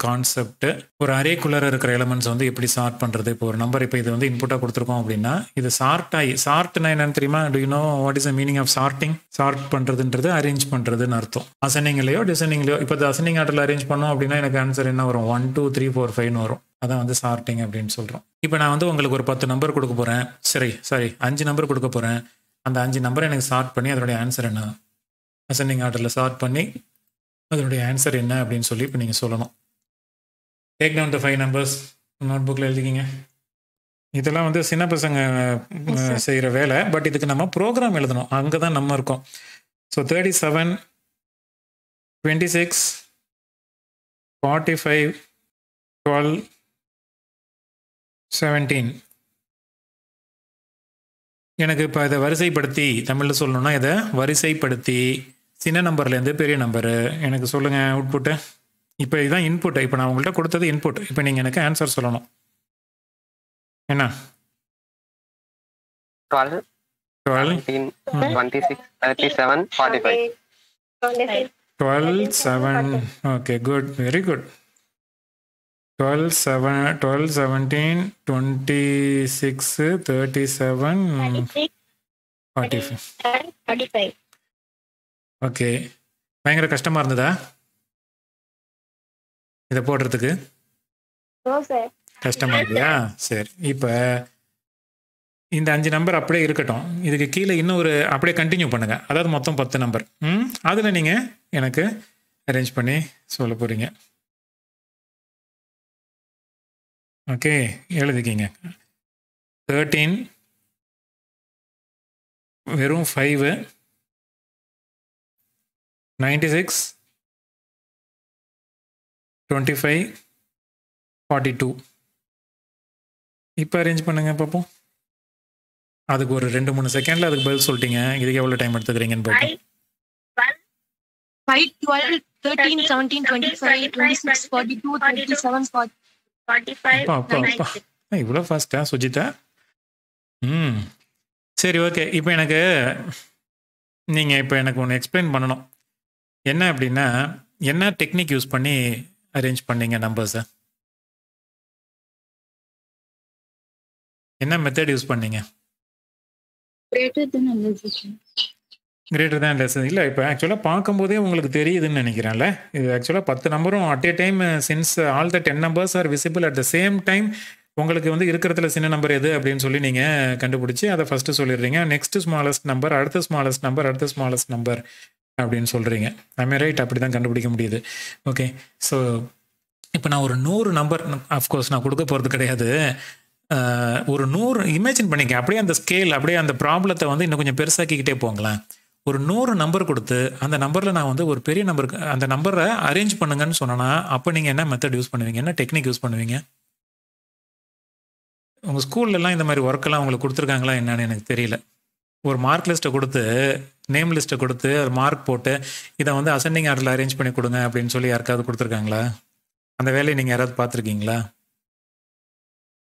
concept uh, ஒரு அரேக்குள்ளர இருக்கிற எலமெண்ட்ஸ் வந்து எப்படி சார்ட் பண்ணுறது இப்போ ஒரு நம்பர் இப்போ இது வந்து இன்புட்டாக கொடுத்துருக்கோம் அப்படின்னா இது சார்ட் ஆகி சார்ட்னா என்னன்னு தெரியுமா? Do you know what is the meaning of sorting sort பண்ணுறதுன்றது அரேஞ்ச் பண்ணுறதுன்னு அர்த்தம். அசனிங்லையோ டிசனிங்லையோ இப்போ அசனிங் ஆர்டரில் அரேஞ்ச் பண்ணோம் அப்படின்னா எனக்கு ஆன்சர் என்ன வரும்? ஒன் டூ த்ரீ ஃபோர் ஃபைவ்னு வரும். அதான் வந்து சார்ட்டிங் அப்படின்னு சொல்கிறோம் இப்போ நான் வந்து உங்களுக்கு ஒரு பத்து நம்பர் கொடுக்க போகிறேன் சரி சாரி அஞ்சு நம்பர் கொடுக்க போகிறேன் அந்த அஞ்சு நம்பரை எனக்கு சார்ட் பண்ணி அதனுடைய ஆன்சர் என்ன? அசெண்டிங் ஆர்டரில் சார்ட் பண்ணி அதனுடைய ஆன்சர் என்ன அப்படின்னு சொல்லி இப்போ நீங்கள் சொல்லணும். Take down the five numbers note புக்கில் எழுதிக்கிங்க. இதெல்லாம் வந்து சின்ன பசங்க செய்கிற வேலை. பட் இதுக்கு நம்ம ப்ரோக்ராம் எழுதணும். அங்கே தான் நம்ம இருக்கோம். So thirty seven twenty six forty five twelve seventeen எனக்கு இப்போ இதை வரிசைப்படுத்தி தமிழில் சொல்லணும்னா இதை வரிசைப்படுத்தி சின்ன நம்பர்லேருந்து பெரிய நம்பரு. எனக்கு சொல்லுங்கள் அவுட்புட்டு இப்போ இதுதான் இன்புட் இப்போ நான் உங்கள்கிட்ட கொடுத்தது இன்புட் இப்போ நீங்கள் எனக்கு ஆன்சர் சொல்லணும். என்ன? 12, twelve 17, 26, 37, 45. Twenty six twelve seven okay good very good twelve seven twelve seventeen twenty six thirty seven forty five forty five okay. பயங்கர கஷ்டமாக இருந்ததா? இதை போடுறதுக்கு? கஷ்டமாக இருக்குதா? சரி. இப்போ இந்த அஞ்சு நம்பர் அப்படியே இருக்கட்டும். இதுக்கு கீழே இன்னும் ஒரு அப்படியே கண்டினியூ பண்ணுங்கள் அதாவது மொத்தம் பத்து நம்பர். ம்? அதில் நீங்கள் எனக்கு அரேஞ்ச் பண்ணி சொல்ல போகிறீங்க ஓகே. எழுதிக்கிங்க. தேர்ட்டீன் வெறும் five ninety six twenty five forty two இப்போ அரேஞ்ச் பண்ணுங்க பார்ப்போம் அதுக்கு ஒரு ரெண்டு மூணு செகண்டில் அதுக்கு பதில் சொல்லிட்டீங்க. இதுக்கு எவ்வளோ டைம் எடுத்துக்கிறீங்கன்னு பார்ப்போம் 5, 12, 13, 17, 25, 26, 42, 37, 40. ஃபார்ட்டி ஃபைவ் அப்பா அப்பா. அப்பா ஏய், இவ்வளோ ஃபாஸ்ட்டா சுஜிதா? ம். சரி ஓகே இப்போ எனக்கு நீங்கள் இப்போ எனக்கு ஒன்று எக்ஸ்பிளைன் பண்ணணும். என்ன அப்படின்னா என்ன டெக்னிக் யூஸ் பண்ணி அரேஞ்ச் பண்ணீங்க நம்பர்ஸை என்ன மெத்தட் யூஸ் பண்ணீங்க. கிரேட்டர் தான் லெஸ் இல்லை இப்போ ஆக்சுவலாக பார்க்கும்போதே உங்களுக்கு தெரியுதுன்னு நினைக்கிறேன்ல. இது ஆக்சுவலாக பத்து நம்பரும் at a time since all the ten numbers are visible at the same time உங்களுக்கு வந்து இருக்கிறதுல சின்ன நம்பர் எது அப்படின்னு சொல்லி நீங்கள் கண்டுபிடிச்சி அதை ஃபஸ்ட்டு சொல்லிடுறீங்க. நெக்ஸ்ட் ஸ்மாலஸ்ட் நம்பர் அடுத்த ஸ்மாலஸ்ட் நம்பர் அடுத்த ஸ்மாலஸ்ட் நம்பர் அப்படின்னு சொல்கிறீங்க ஐமே ரைட் அப்படி தான் கண்டுபிடிக்க முடியுது. ஓகே ஸோ இப்போ நான் ஒரு நூறு நம்பர் அஃப்கோர்ஸ் நான் கொடுக்க போகிறது கிடையாது. ஒரு நூறு இமேஜின் பண்ணிக்க அப்படியே அந்த ஸ்கேல் அப்படியே அந்த ப்ராப்ளத்தை வந்து இன்னும் கொஞ்சம் பெருசாக்கிக்கிட்டே போங்களேன். ஒரு நூறு நம்பர் கொடுத்து அந்த நம்பரில் நான் வந்து ஒரு பெரிய நம்பருக்கு அந்த நம்பரை அரேஞ்ச் பண்ணுங்கன்னு சொன்னேன்னா அப்போ நீங்கள் என்ன மெத்தட் யூஸ் பண்ணுவீங்க? என்ன டெக்னிக் யூஸ் பண்ணுவீங்க? உங்கள் ஸ்கூல்லலாம் இந்த மாதிரி ஒர்க்கெல்லாம் உங்களுக்கு கொடுத்துருக்காங்களா என்னன்னு எனக்கு தெரியல. ஒரு மார்க் லிஸ்ட்டை கொடுத்து நேம் லிஸ்ட்டை கொடுத்து மார்க் போட்டு இதை வந்து அசெண்டிங் ஆர்டரில் அரேஞ்ச் பண்ணி கொடுங்க அப்படின்னு சொல்லி யாருக்காவது கொடுத்துருக்காங்களா? அந்த வேலையை நீங்கள் யாராவது பார்த்துருக்கீங்களா?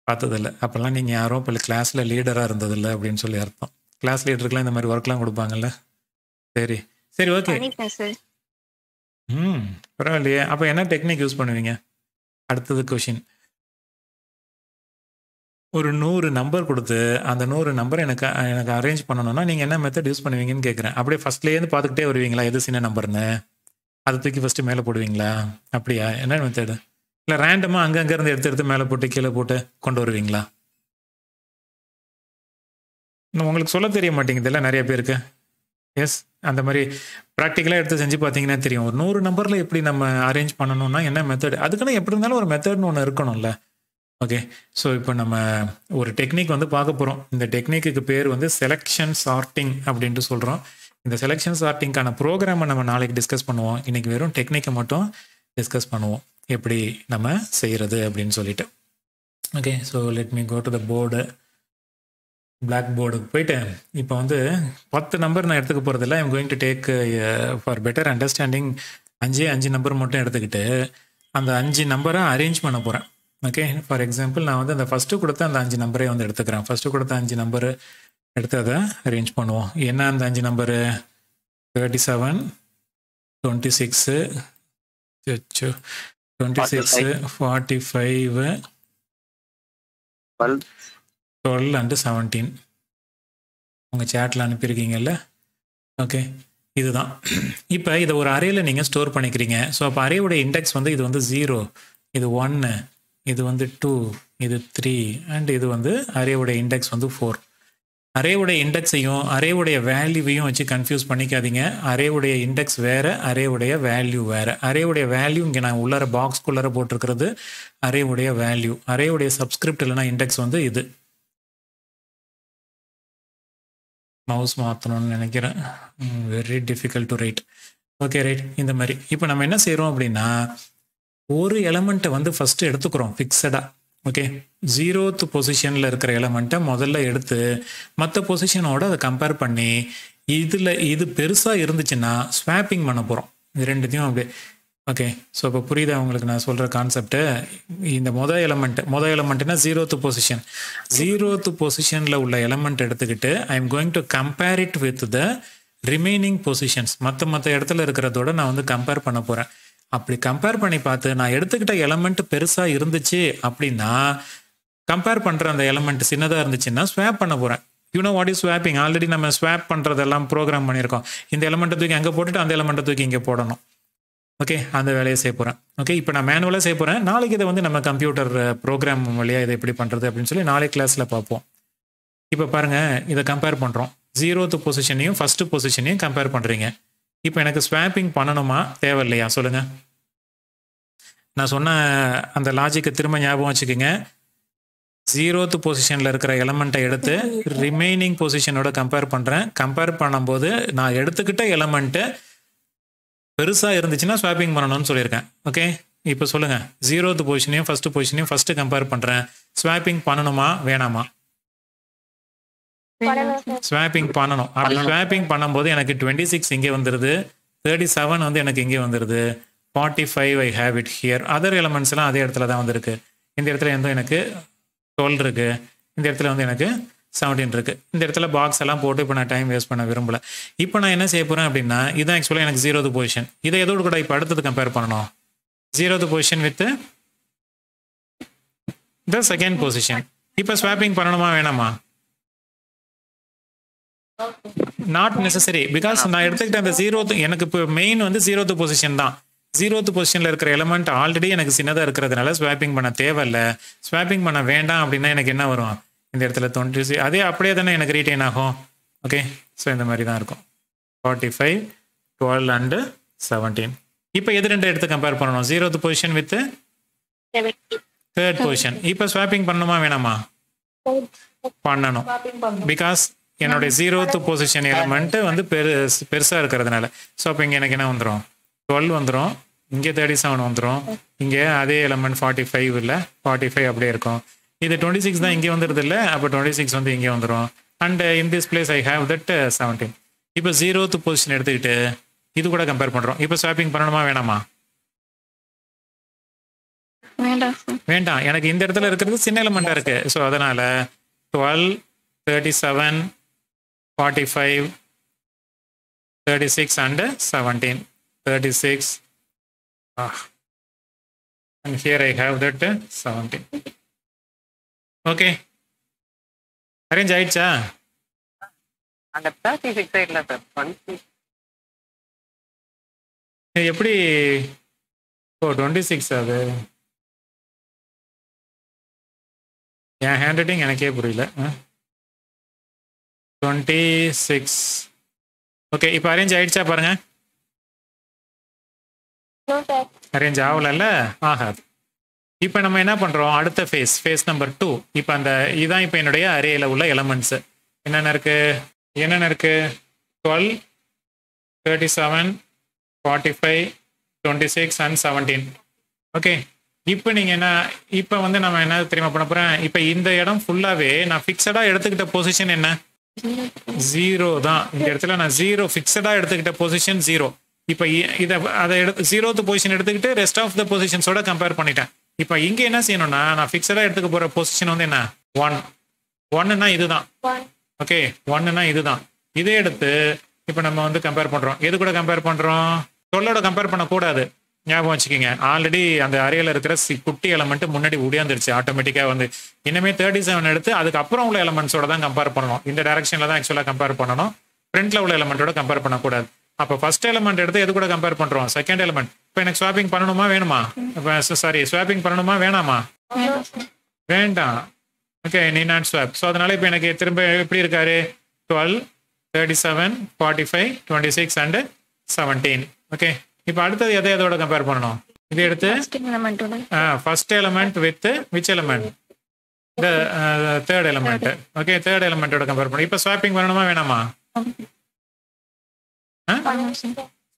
பார்த்ததில்ல. அப்போல்லாம் நீங்கள் யாரும் இப்போ கிளாஸில் லீடராக இருந்ததில்ல அப்படின்னு சொல்லி அர்த்தம். கிளாஸ் லீடருக்குலாம் இந்த மாதிரி ஒர்க்லாம் கொடுப்பாங்கல்ல? சரி. சரி ஓகே ம் பரவாயில்லையே. அப்போ என்ன டெக்னிக் யூஸ் பண்ணுவீங்க? அடுத்தது கொஷின் ஒரு நூறு நம்பர் கொடுத்து அந்த நூறு நம்பர் எனக்கு எனக்கு அரேஞ்ச் பண்ணணும்னா நீங்கள் என்ன மெத்தட் யூஸ் பண்ணுவீங்கன்னு கேட்குறேன் அப்படியே ஃபஸ்ட்லேருந்து பார்த்துக்கிட்டே வருவீங்களா? எது சின்ன நம்பர்னு அதை தூக்கி ஃபஸ்ட்டு மேலே போடுவீங்களா? அப்படியா? என்ன மெத்தடு இல்லை ரேண்டமாக அங்கங்கே இருந்து எடுத்து எடுத்து மேலே போட்டு கீழே போட்டு கொண்டு வருவீங்களா? இன்னும் உங்களுக்கு சொல்ல தெரிய மாட்டேங்குதுல்ல நிறைய பேருக்கு. எஸ் அந்த மாதிரி ப்ராக்டிக்கலாக எடுத்து செஞ்சு பார்த்தீங்கன்னா தெரியும். ஒரு நூறு நம்பரில் எப்படி நம்ம அரேஞ்ச் பண்ணணும்னா என்ன மெத்தட் அதுக்குன்னு எப்படி இருந்தாலும் ஒரு மெத்தட்னு ஒன்று இருக்கணும்ல. ஓகே ஸோ இப்போ நம்ம ஒரு டெக்னிக் வந்து பார்க்க போகிறோம் இந்த டெக்னிக்கு பேர் வந்து செலெக்ஷன் சார்ட்டிங் அப்படின்ட்டு சொல்கிறோம் இந்த செலெக்ஷன் சார்ட்டிங்கான ப்ரோக்ராமை நம்ம நாளைக்கு டிஸ்கஸ் பண்ணுவோம். இன்றைக்கி வெறும் டெக்னிக்கை மட்டும் டிஸ்கஸ் பண்ணுவோம். எப்படி நம்ம செய்கிறது அப்படின்னு சொல்லிட்டு. Okay so let me go to the board black போர்டுக்கு போயிட்டு இப்போ வந்து பத்து நம்பர் நான் எடுத்துக்க போகிறதில்ல I'm going to take for better understanding அஞ்சே அஞ்சு நம்பர் மட்டும் எடுத்துக்கிட்டு அந்த அஞ்சு நம்பரை அரேஞ்ச் பண்ண போகிறேன் ஓகே ஃபார் எக்ஸாம்பிள் நான் வந்து அந்த ஃபஸ்ட்டு கொடுத்த அந்த அஞ்சு நம்பரே வந்து எடுத்துக்கிறேன். ஃபஸ்ட்டு கொடுத்த அஞ்சு நம்பர் எடுத்து அதை அரேஞ்ச் பண்ணுவோம். என்ன அந்த அஞ்சு number thirty seven twenty six twenty six forty five 12, twelve and seventeen உங்கள் சேட்டில் அனுப்பியிருக்கீங்கல்ல? ஓகே இதுதான். இப்போ இதை ஒரு அரேயில் நீங்கள் ஸ்டோர் பண்ணிக்கிறீங்க. ஸோ அப்போ அரேவோட இண்டெக்ஸ் வந்து இது வந்து ஜீரோ இது ஒன்று இது வந்து டூ இது த்ரீ அண்ட் இது வந்து அரேவுடைய இண்டெக்ஸ் வந்து ஃபோர் அரேவுடைய இண்டெக்ஸையும் அரேவுடைய வேல்யூவையும் வச்சு கன்ஃபியூஸ் பண்ணிக்காதீங்க. அரேவுடைய இண்டெக்ஸ் வேறு அரேவுடைய வேல்யூ வேறு. அரேவுடைய வேல்யூ இங்கே நான் உள்ளார பாக்ஸ்குள்ளார போட்டிருக்கிறது. அரேவுடைய வேல்யூ அரேவுடைய சப்ஸ்கிரிப்ட் இல்லைனா இண்டெக்ஸ் வந்து இது. மவுஸ் மாற்றணும்னு நினைக்கிறேன். Very difficult to write okay right இந்த மாதிரி. இப்போ நம்ம என்ன செய்கிறோம் அப்படின்னா ஒரு எலமெண்ட்டை வந்து ஃபஸ்ட்டு எடுத்துக்கிறோம் ஃபிக்ஸடாக ஓகே ஜீரோத்து பொசிஷனில் இருக்கிற எலமெண்ட்டை முதல்ல எடுத்து மற்ற பொசிஷனோட அதை கம்பேர் பண்ணி இதில் இது பெருசாக இருந்துச்சுன்னா ஸ்வாப்பிங் பண்ண போகிறோம் இது ரெண்டுத்தையும் அப்படியே. ஓகே ஸோ இப்போ புரியுதா உங்களுக்கு நான் சொல்கிற கான்செப்ட்டு இந்த மொதல் எலமெண்ட் மொதல் எலமெண்ட்னா ஜீரோத்து பொசிஷன் ஜீரோத்து பொசிஷனில் உள்ள எலமெண்ட் எடுத்துக்கிட்டு I am going to compare it with the remaining positions மற்ற மற்ற இடத்துல இருக்கிறதோட நான் வந்து கம்பேர் பண்ண போகிறேன் அப்படி கம்பேர் பண்ணி பார்த்து நான் எடுத்துக்கிட்ட எலமெண்ட் பெருசாக இருந்துச்சு அப்படின்னா கம்பேர் பண்ணுற அந்த எலமெண்ட் சின்னதாக இருந்துச்சுன்னா ஸ்வாப் பண்ண போகிறேன் you know what is swapping already நம்ம ஸ்வாப் பண்ணுறதெல்லாம் ப்ரோக்ராம் பண்ணியிருக்கோம். இந்த எலமெண்ட்டை தூக்கி அங்கே போட்டுட்டு அந்த எலமெண்ட்டை தூக்கி இங்கே போடணும். ஓகே அந்த வேலையை செய்ய போகிறேன் ஓகே இப்போ நான் மேனுவலாக செய்ய போகிறேன் நாளைக்கு இதை வந்து நம்ம கம்ப்யூட்டர் ப்ரோக்ராம் வழியாக இதை எப்படி பண்ணுறது அப்படின்னு சொல்லி நாளைக்கு கிளாஸில் பார்ப்போம். இப்போ பாருங்கள் இதை கம்பேர் பண்ணுறோம் ஜீரோத்து பொசிஷனையும் ஃபஸ்ட்டு பொசிஷனையும் கம்பேர் பண்ணுறீங்க இப்போ எனக்கு ஸ்வாப்பிங் பண்ணணுமா? தேவையில்லையா? சொல்லுங்கள் நான் சொன்ன அந்த லாஜிக்கை திரும்ப ஞாபகம் வச்சுக்கோங்க. ஜீரோத்து பொசிஷனில் இருக்கிற எலமெண்ட்டை எடுத்து ரிமைனிங் பொசிஷனோட கம்பேர் பண்ணுறேன் கம்பேர் பண்ணும்போது நான் எடுத்துக்கிட்ட எலமெண்ட்டு பெருசாக இருந்துச்சுன்னா ஸ்வாப்பிங் பண்ணணும்னு சொல்லியிருக்கேன். ஓகே இப்போ சொல்லுங்கள் ஜீரோத்து பொசிஷனையும் ஃபஸ்ட்டு பொசிஷனையும் ஃபஸ்ட்டு கம்பேர் பண்ணுறேன் ஸ்வாப்பிங் பண்ணணுமா? வேணாமா? ஸ்வாப்பிங் பண்ணணும். அப்படி ஸ்வாப்பிங் பண்ணும்போது எனக்கு டுவெண்ட்டி சிக்ஸ் இங்கே வந்துடுது தேர்ட்டி செவன் வந்து எனக்கு இங்கே வந்துடுது forty five I have it here other எலமெண்ட்ஸ்லாம் அதே இடத்துல தான் வந்திருக்கு. இந்த இடத்துல வந்து எனக்கு டுவெல் இருக்கு. இந்த இடத்துல வந்து எனக்கு செவன்டீன் இருக்கு. இந்த இடத்துல பாக்ஸ் எல்லாம் போட்டு இப்போ நான் டைம் வேஸ்ட் பண்ண விரும்பல. இப்போ நான் என்ன செய்ய போறேன் அப்படின்னா இதான் ஆக்சுவலாக எனக்கு ஜீரோது பொசிஷன் இதை எதோடு கூட இப்போ அடுத்தது கம்பேர் பண்ணணும்? ஜீரோது position with the second position இப்போ ஸ்வாப்பிங் பண்ணணுமா வேணாமா? நாட் நெசசரி பிகாஸ் நான் எடுத்துக்கிட்ட அந்த ஜீரோத்து எனக்கு இப்போ மெயின் வந்து ஜீரோத்து பொசிஷன் தான். ஜீரோத்து பொசிஷனில் இருக்கிற எலமெண்ட் ஆல்ரெடி எனக்கு சின்னதாக இருக்கிறதுனால ஸ்வாப்பிங் பண்ண தேவையில்ல. ஸ்வாப்பிங் பண்ண வேண்டாம் அப்படின்னா எனக்கு என்ன வரும்? இந்த இடத்துல டுவெண்ட்டி அதே அப்படியே தானே எனக்கு ரீட்டைன் ஆகும். ஓகே ஸோ இந்த மாதிரி தான் இருக்கும். Forty five twelve and seventeen இப்போ எது ரெண்டு எடுத்து கம்பேர் பண்ணணும்? Zeroth position with third position இப்போ ஸ்வாப்பிங் பண்ணணுமா வேணாமா? பண்ணணும். பிகாஸ் என்னுடைய ஜீரோத்து பொசிஷன் எலமெண்ட் வந்து பெரு பெருசாக இருக்கிறதுனால. ஸோ அப்போ இங்கே எனக்கு என்ன வந்துடும் டுவெல் வந்துடும் இங்கே தேர்ட்டி செவன் வந்துடும் இங்கே அதே எலமெண்ட் ஃபார்ட்டி ஃபைவ் இல்லை. ஃபார்ட்டி ஃபைவ் அப்படியே இருக்கும். இது டுவெண்ட்டி சிக்ஸ் தான் இங்கே வந்துடுது இல்லை. அப்போ டுவெண்ட்டி சிக்ஸ் வந்து இங்கே வந்துடும் and in this place I have that seventeen இப்போ ஜீரோத்து பொசிஷன் எடுத்துக்கிட்டு இது கூட கம்பேர் பண்ணுறோம் இப்போ ஸ்வாப்பிங் பண்ணணுமா வேணாமா? வேண்டாம் எனக்கு இந்த இடத்துல இருக்கிறது சின்ன எலமெண்ட்டாக இருக்கு. ஸோ அதனால twelve thirty seven forty five thirty six and seventeen thirty six and here I have that seventeen okay arrange ஆயிடுச்சா? அந்த தேர்ட்டி சிக்ஸ் இல்லை சார் டுவெண்ட்டி இது எப்படி? ஓ டுவெண்ட்டி சிக்ஸ் அது. என் ஹேண்ட் ரைட்டிங் எனக்கே புரியல. டுவெண்ட்டி சிக்ஸ் ஓகே இப்போ அரேஞ்ச் ஆயிடுச்சா பாருங்க. அரேஞ்ச் ஆகலைல்ல? ஆகாது இப்போ நம்ம என்ன பண்ணுறோம் அடுத்த ஃபேஸ் ஃபேஸ் நம்பர் டூ இப்போ அந்த இதான் இப்போ என்னுடைய அரேயில் உள்ள எலமெண்ட்ஸு என்னென்ன இருக்கு? என்னென்ன இருக்கு? Twelve thirty seven forty five twenty six and seventeen okay இப்போ நீங்கள் என்ன இப்போ வந்து நம்ம என்ன தெரியுமா பண்ண போகிறேன் இப்போ இந்த இடம் ஃபுல்லாகவே நான் ஃபிக்ஸடாக எடுத்துக்கிட்ட பொசிஷன் என்ன? ஜீரோ தான். இந்த இடத்துல நான் ஜீரோ ஃபிக்ஸடாக எடுத்துக்கிட்ட பொசிஷன் ஜீரோ இப்போ இதை அதை எடுத்து ஜீரோத்து பொசிஷன் எடுத்துக்கிட்டு ரெஸ்ட் ஆஃப் த பொசிஷன்ஸோட கம்பேர் பண்ணிட்டேன். இப்போ இங்கே என்ன செய்யணும்னா நான் ஃபிக்ஸடாக எடுத்துக்க போகிற பொசிஷன் வந்து என்ன? ஒன் ஒன்னுனா இதுதான். ஓகே ஒன்னுனா இதுதான். இதே எடுத்து இப்போ நம்ம வந்து கம்பேர் பண்ணுறோம் எது கூட கம்பேர் பண்ணுறோம் சொல்லோட கம்பேர் பண்ணக்கூடாது. ஞாபகம் வச்சுக்கோங்க. ஆல்ரெடி அந்த அறையில் இருக்கிற சி குட்டி எலமெண்ட் முன்னாடி உடையாந்துருச்சு. ஆட்டோமேட்டிக்காக வந்து. இனிமேல் தேர்ட்டி செவன் எடுத்து அதுக்கப்புறம் உள்ள எலமெண்ட்ஸோட தான் கம்பேர் பண்ணணும். இந்த டைரக்ஷனில் தான் ஆக்சுவலாக கம்பேர் பண்ணணும். ஃப்ரண்ட்ல உள்ள எலமெண்ட்டோட கம்பேர் பண்ணக்கூடாது. அப்போ ஃபர்ஸ்ட் எலமெண்ட் எடுத்து எது கூட கம்பேர் பண்ணுறோம் செகண்ட் எலமெண்ட் இப்போ எனக்கு ஸ்வாப்பிங் பண்ணணுமா வேணுமா? சாரி ஸ்வாப்பிங் பண்ணணுமா வேணாமா? வேண்டாம். வேண்டாம் ஓகே நீ நாட் ஸ்வாப் ஸோ அதனால இப்போ எனக்கு திரும்ப எப்படி இருக்காரு? Twelve thirty seven forty five twenty six and seventeen okay இப்போ அடுத்தது எதை எதோட கம்பேர் பண்ணணும்? இது எடுத்து first element with which element இந்த தேர்ட் எலமெண்ட் ஓகே தேர்ட் எலமெண்ட்டோட கம்பேர் பண்ணணும். இப்போ ஸ்வாப்பிங் பண்ணணுமா வேணாமா?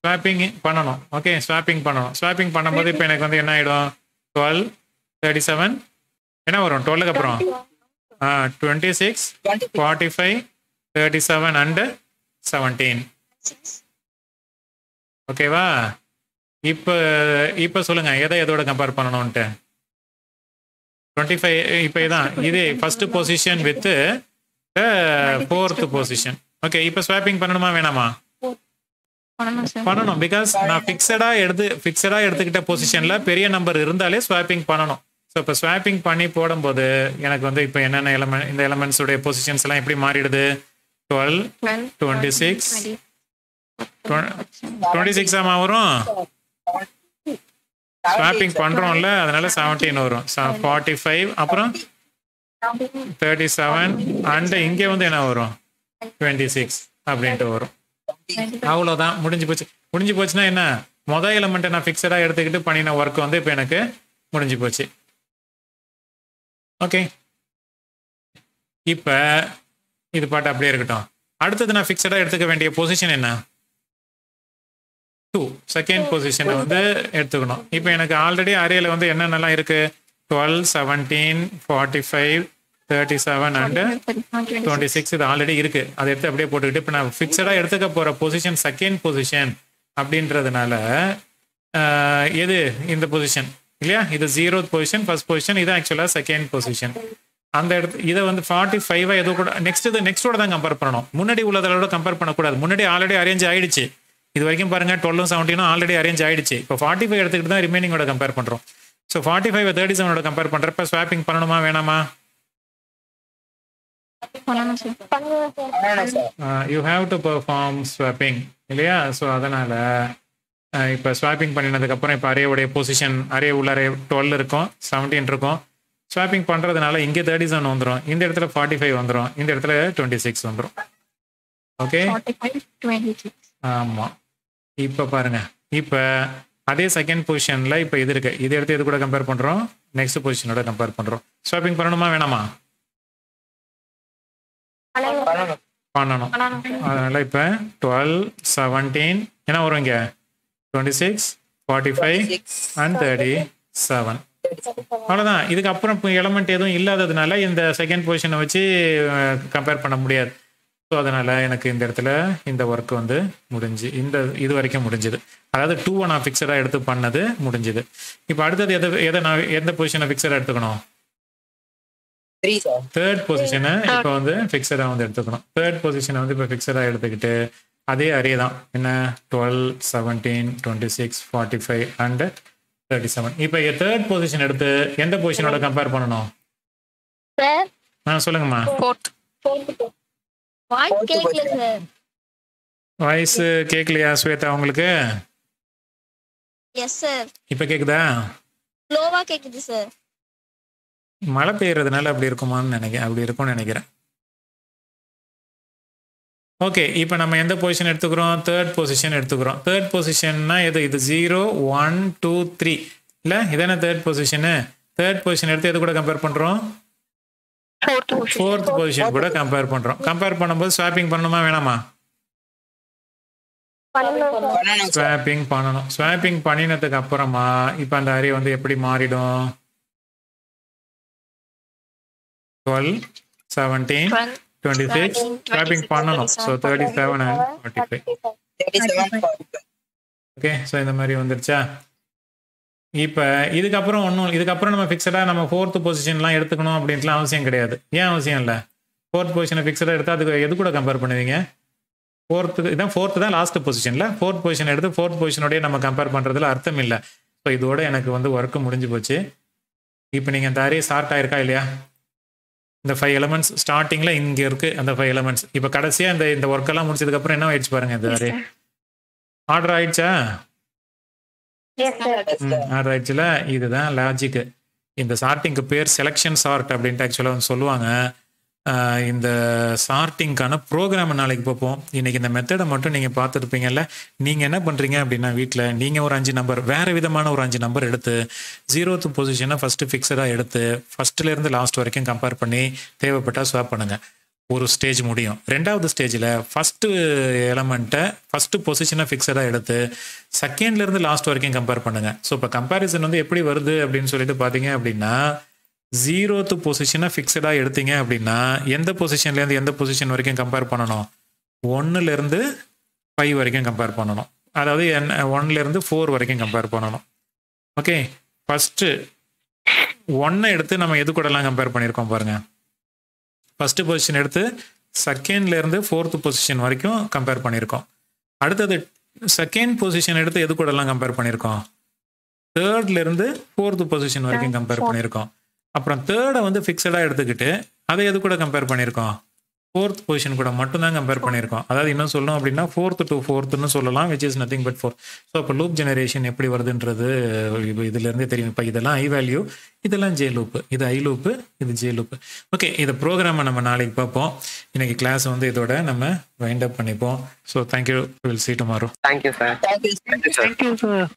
ஸ்வாப்பிங் பண்ணணும். ஓகே ஸ்வாப்பிங் பண்ணணும். ஸ்வாப்பிங் பண்ணும்போது இப்போ எனக்கு வந்து என்ன ஆகிடும் டுவெல் தேர்ட்டி செவன் என்ன வரும்? டுவெல்லுக்கு அப்புறம்? Twenty six forty five thirty seven and seventeen ஓகேவா? இப்போ இப்போ சொல்லுங்க எதை எதோட கம்பேர் பண்ணணும்ன்ட்டு? டுவெண்ட்டி ஃபைவ் இப்போ இதான் இது first position with fourth position okay இப்போ ஸ்வாப்பிங் பண்ணணுமா வேணாமா? பண்ணணும் பிகாஸ் நான் ஃபிக்ஸடா எடுத்து ஃபிக்ஸடா எடுத்துக்கிட்ட பொசிஷன்ல பெரிய நம்பர் இருந்தாலே ஸ்வாப்பிங் பண்ணணும். ஸோ இப்போ ஸ்வாப்பிங் பண்ணி போடும்போது எனக்கு வந்து இப்போ என்னென்ன எலமெண்ட் இந்த எலமெண்ட்ஸ் உடைய பொசிஷன்ஸ் எல்லாம் எப்படி மாறிடுது? டுவெல் டுவெண்ட்டி சிக்ஸ் டுவெண்ட்டி சிக்ஸாமா வரும் ஸ்வாப்பிங் பண்றோம்ல அதனால செவன்டீன் வரும். ஃபார்ட்டி ஃபைவ் அப்புறம் தேர்ட்டி செவன் அண்ட் இங்கே வந்து என்ன வரும்? டுவெண்ட்டி சிக்ஸ் அப்படின்ட்டு வரும். அவ்வளோதான் முடிஞ்சு போச்சு. முடிஞ்சு போச்சுன்னா என்ன? மொதல் எலமெண்ட்டை நான் ஃபிக்ஸடாக எடுத்துக்கிட்டு பண்ணின ஒர்க் வந்து இப்போ எனக்கு முடிஞ்சு போச்சு. ஓகே இப்போ இது பாட்டு அப்படியே இருக்கட்டும். அடுத்தது நான் ஃபிக்ஸடாக எடுத்துக்க வேண்டிய பொசிஷன் என்ன? டூ செகண்ட் பொசிஷனை வந்து எடுத்துக்கணும். இப்போ எனக்கு ஆல்ரெடி அரேல வந்து என்னென்னலாம் இருக்கு? Twelve seventeen forty five thirty seven and twenty six இது ஆல்ரெடி இருக்கு. அதை எடுத்து அப்படியே போட்டுக்கிட்டு இப்போ நான் ஃபிக்ஸடாக எடுத்துக்க போகிற பொசிஷன் செகண்ட் பொசிஷன் அப்படின்றதுனால எது? இந்த பொசிஷன் இல்லையா? இது ஜீரோ பொசிஷன் ஃபர்ஸ்ட் பொசிஷன் இது ஆக்சுவலாக செகண்ட் பொசிஷன் அந்த இடத்து இதை வந்து ஃபார்ட்டி ஃபைவ் எது கூட நெக்ஸ்ட் இது நெக்ஸ்டோட தான் கம்பேர் பண்ணணும். முன்னாடி உள்ளதோட கம்பேர் பண்ணக்கூடாது. முன்னாடி ஆல்ரெடி அரேஞ்ச் ஆயிடுச்சு. இது வரைக்கும் பாருங்க டுவெல்லும் செவன்டீனும் ஆல்ரெடி அரேஞ்ச் ஆயிடுச்சு. இப்போ ஃபார்ட்டி ஃபைவ் எடுத்துக்கிட்டு தான் ரிமைனிங்கோட கம்பேர் பண்ணுறோம் ஸோ ஃபார்ட்டி ஃபைவ் தேர்ட்டி செவனோட கம்பேர் பண்ணுறப்ப ஸ்வாப்பிங் பண்ணணுமா வேணாமா? You have to perform swapping இல்லையா? ஸோ அதனால் இப்போ ஸ்வாப்பிங் பண்ணினதுக்கப்புறம் இப்போ அரேவுடைய பொசிஷன் அரே உள்ள அரே டுவெல் இருக்கும் செவன்டீன் இருக்கும். ஸ்வாப்பிங் பண்ணுறதுனால இங்கே தேர்ட்டி செவன் வந்துடும் இந்த இடத்துல ஃபார்ட்டி ஃபைவ் வந்துடும் இந்த இடத்துல டுவெண்ட்டி சிக்ஸ் வந்துடும் ஓகே ஆமாம் இப்போ பாருங்க. இப்போ அதே செகண்ட் பொசிஷனில் இப்போ இது இருக்கு. இது எடுத்து இது கூட கம்பேர் பண்ணுறோம் நெக்ஸ்ட் பொசிஷனோட கம்பேர் பண்ணுறோம் ஸ்வாப்பிங் பண்ணணுமா வேணாமா? பண்ணணும். அதனால இப்போ டுவெல் செவன்டீன் என்ன வரும் இங்கே? Twenty six forty five and thirty seven அவ்வளோதான் இதுக்கப்புறம் இப்போ எலமெண்ட் எதுவும் இல்லாததுனால இந்த செகண்ட் பொசிஷனை வச்சு கம்பேர் பண்ண முடியாது. ஸோ அதனால் எனக்கு இந்த இடத்துல இந்த ஒர்க் வந்து முடிஞ்சு இந்த இது வரைக்கும் முடிஞ்சுது. அதாவது டூவை நான் ஃபிக்ஸடாக எடுத்து பண்ணது முடிஞ்சுது. இப்போ அடுத்தது எதை எதை நான் எந்த பொசிஷனை ஃபிக்ஸடாக எடுத்துக்கணும்? தேர்ட் பொசிஷனை இப்போ வந்து ஃபிக்ஸடாக வந்து எடுத்துக்கணும். தேர்ட் பொசிஷனை வந்து இப்போ ஃபிக்ஸடாக எடுத்துக்கிட்டு அதே அரே தான். என்ன? Twelve seventeen twenty six forty five and thirty seven இப்போ தேர்ட் பொசிஷன் எடுத்து எந்த பொசிஷனோட கம்பேர் பண்ணணும்? சார் ஆ சொல்லுங்கம்மா. வாய்ஸ் கேட்கல சார். வாய்ஸ் கேட்கலையா ஸ்வேதா உங்களுக்கு? எஸ் சார் இப்போ கேட்குதா ஸ்லோவா கேக்குது சார் மழை பெய்யறதுனால அப்படி இருக்குமான்னு நினைக்கிறேன் அப்படி இருக்கும்னு நினைக்கிறேன். ஓகே இப்போ நம்ம எந்த பொசிஷன் எடுத்துக்கிறோம்? தேர்ட் பொசிஷன் எடுத்துக்கிறோம். தேர்ட் பொசிஷன்னா எது? இது ஜீரோ ஒன் டூ த்ரீ இல்லை? இதானே தேர்ட் பொசிஷனு தேர்ட் பொசிஷன் எடுத்து எது கூட கம்பேர் பண்ணுறோம் ஃபோர்த் பொசிஷன் கூட கம்பேர் பண்ணுறோம் கம்பேர் பண்ணும்போது ஸ்வாப்பிங் பண்ணணுமா வேணாமா? ஸ்வாப்பிங் பண்ணணும். ஸ்வாப்பிங் பண்ணினதுக்கு அப்புறமா இப்போ அந்த அரே வந்து எப்படி மாறிடும்? Twelve seventeen twenty six swapping பண்ணணும். So thirty seven and forty five okay so இந்த மாதிரி வந்துருச்சா? இப்போ இதுக்கப்புறம் ஒன்றும் இதுக்கப்புறம் நம்ம ஃபிக்ஸடாக நம்ம ஃபோர்த்து பொசிஷன்லாம் எடுத்துக்கணும் அப்படின்ட்டுலாம் அவசியம் கிடையாது. ஏன் அவசியம் இல்லை? ஃபோர்த் பொசிஷனை ஃபிக்ஸடாக எடுத்தால் அதுக்கு எது கூட கம்பேர் பண்ணுவீங்க? ஃபோர்த்து இதான் ஃபோர்த்து தான் லாஸ்ட் பொசிஷனில் ஃபோர்த் பொசிஷன் எடுத்து ஃபோர்த் பொசிஷனோடய நம்ம கம்பேர் பண்ணுறதுல அர்த்தம் இல்லை. ஸோ இதோட எனக்கு வந்து ஒர்க்கு முடிஞ்சு போச்சு. இப்போ நீங்கள் இந்த அரே ஸ்டார்ட் ஆயிருக்கா இல்லையா? இந்த ஃபைவ் எலமெண்ட்ஸ் ஸ்டார்டிங்கில் இங்கே இருக்குது அந்த ஃபைவ் எலமெண்ட்ஸ் இப்போ கடைசியாக இந்த இந்த ஒர்க்கெல்லாம் முடிச்சதுக்கப்புறம் என்ன ஆயிடுச்சு பாருங்க இந்த அரே ஆர்டர் ஆயிடுச்சா? எஸ் mm, இதுதான் லாஜிக்கு இந்த சார்ட்டிங்க்கு பேர் செலெக்ஷன் சார்ட் அப்படின்ட்டு ஆக்சுவலாக வந்து சொல்லுவாங்க. இந்த சார்ட்டிங்க்கான ப்ரோக்ராம் நாளைக்கு பார்ப்போம். இன்னைக்கு இந்த மெத்தடை மட்டும் நீங்கள் பார்த்துருப்பீங்கல்ல. நீங்கள் என்ன பண்ணுறீங்க அப்படின்னா வீட்டில் நீங்கள் ஒரு அஞ்சு நம்பர் வேறு விதமான ஒரு அஞ்சு நம்பர் எடுத்து ஜீரோத்து பொசிஷனை ஃபஸ்ட்டு ஃபிக்ஸடாக எடுத்து ஃபஸ்ட்டுலேருந்து லாஸ்ட் வரைக்கும் கம்பேர் பண்ணி தேவைப்பட்டால் ஸ்வாப் பண்ணுங்கள் ஒரு ஸ்டேஜ் முடியும். ரெண்டாவது ஸ்டேஜில் ஃபஸ்ட்டு எலமெண்ட்டை ஃபஸ்ட்டு பொசிஷனை ஃபிக்ஸடாக எடுத்து செகண்ட்லேருந்து லாஸ்ட் வரைக்கும் கம்பேர் பண்ணுங்கள் ஸோ இப்போ கம்பேரிசன் வந்து எப்படி வருது அப்படின்னு சொல்லிட்டு பார்த்தீங்க அப்படின்னா ஜீரோத்து பொசிஷனை ஃபிக்ஸடாக எடுத்தீங்க அப்படின்னா எந்த பொசிஷன்லேருந்து எந்த பொசிஷன் வரைக்கும் கம்பேர் பண்ணணும்? ஒன்றுலேருந்து ஃபைவ் வரைக்கும் கம்பேர் பண்ணணும். அதாவது என் ஒன்லேருந்து ஃபோர் வரைக்கும் கம்பேர் பண்ணணும். ஓகே ஃபஸ்ட்டு ஒன்னை எடுத்து நம்ம எது கூடலாம் கம்பேர் பண்ணியிருக்கோம் பாருங்கள் ஃபஸ்ட்டு பொசிஷன் எடுத்து செகண்ட்லேருந்து ஃபோர்த்து பொசிஷன் வரைக்கும் கம்பேர் பண்ணியிருக்கோம். அடுத்தது செகண்ட் பொசிஷன் எடுத்து எது கூடலாம் கம்பேர் பண்ணியிருக்கோம்? தேர்ட்லேருந்து ஃபோர்த்து பொசிஷன் வரைக்கும் கம்பேர் பண்ணியிருக்கோம். அப்புறம் தேர்டை வந்து ஃபிக்ஸடாக எடுத்துக்கிட்டு அதை எது கூட கம்பேர் பண்ணியிருக்கோம்? ஃபோர்த் பொசிஷன் கூட மட்டும்தான் கம்பேர் பண்ணியிருக்கோம். அதாவது இன்னும் சொல்லணும் அப்படின்னா ஃபோர்த்து டு ஃபோர்த்துன்னு சொல்லலாம் which is nothing but four so அப்போ லூப் ஜெனரேஷன் எப்படி வருதுன்றது இதுலேருந்தே தெரியும். இப்போ இதெல்லாம் ஐ வேல்யூ இதெல்லாம் ஜே லூப்பு இது ஐ லூப்பு இது ஜே லூப்பு ஓகே இந்த ப்ரோக்ராமை நம்ம நாளைக்கு பார்ப்போம். இன்னைக்கு கிளாஸ் வந்து இதோட நம்ம வைண்ட் அப் பண்ணிப்போம். So thank you will see tomorrow Thank you, sir. Thank you sir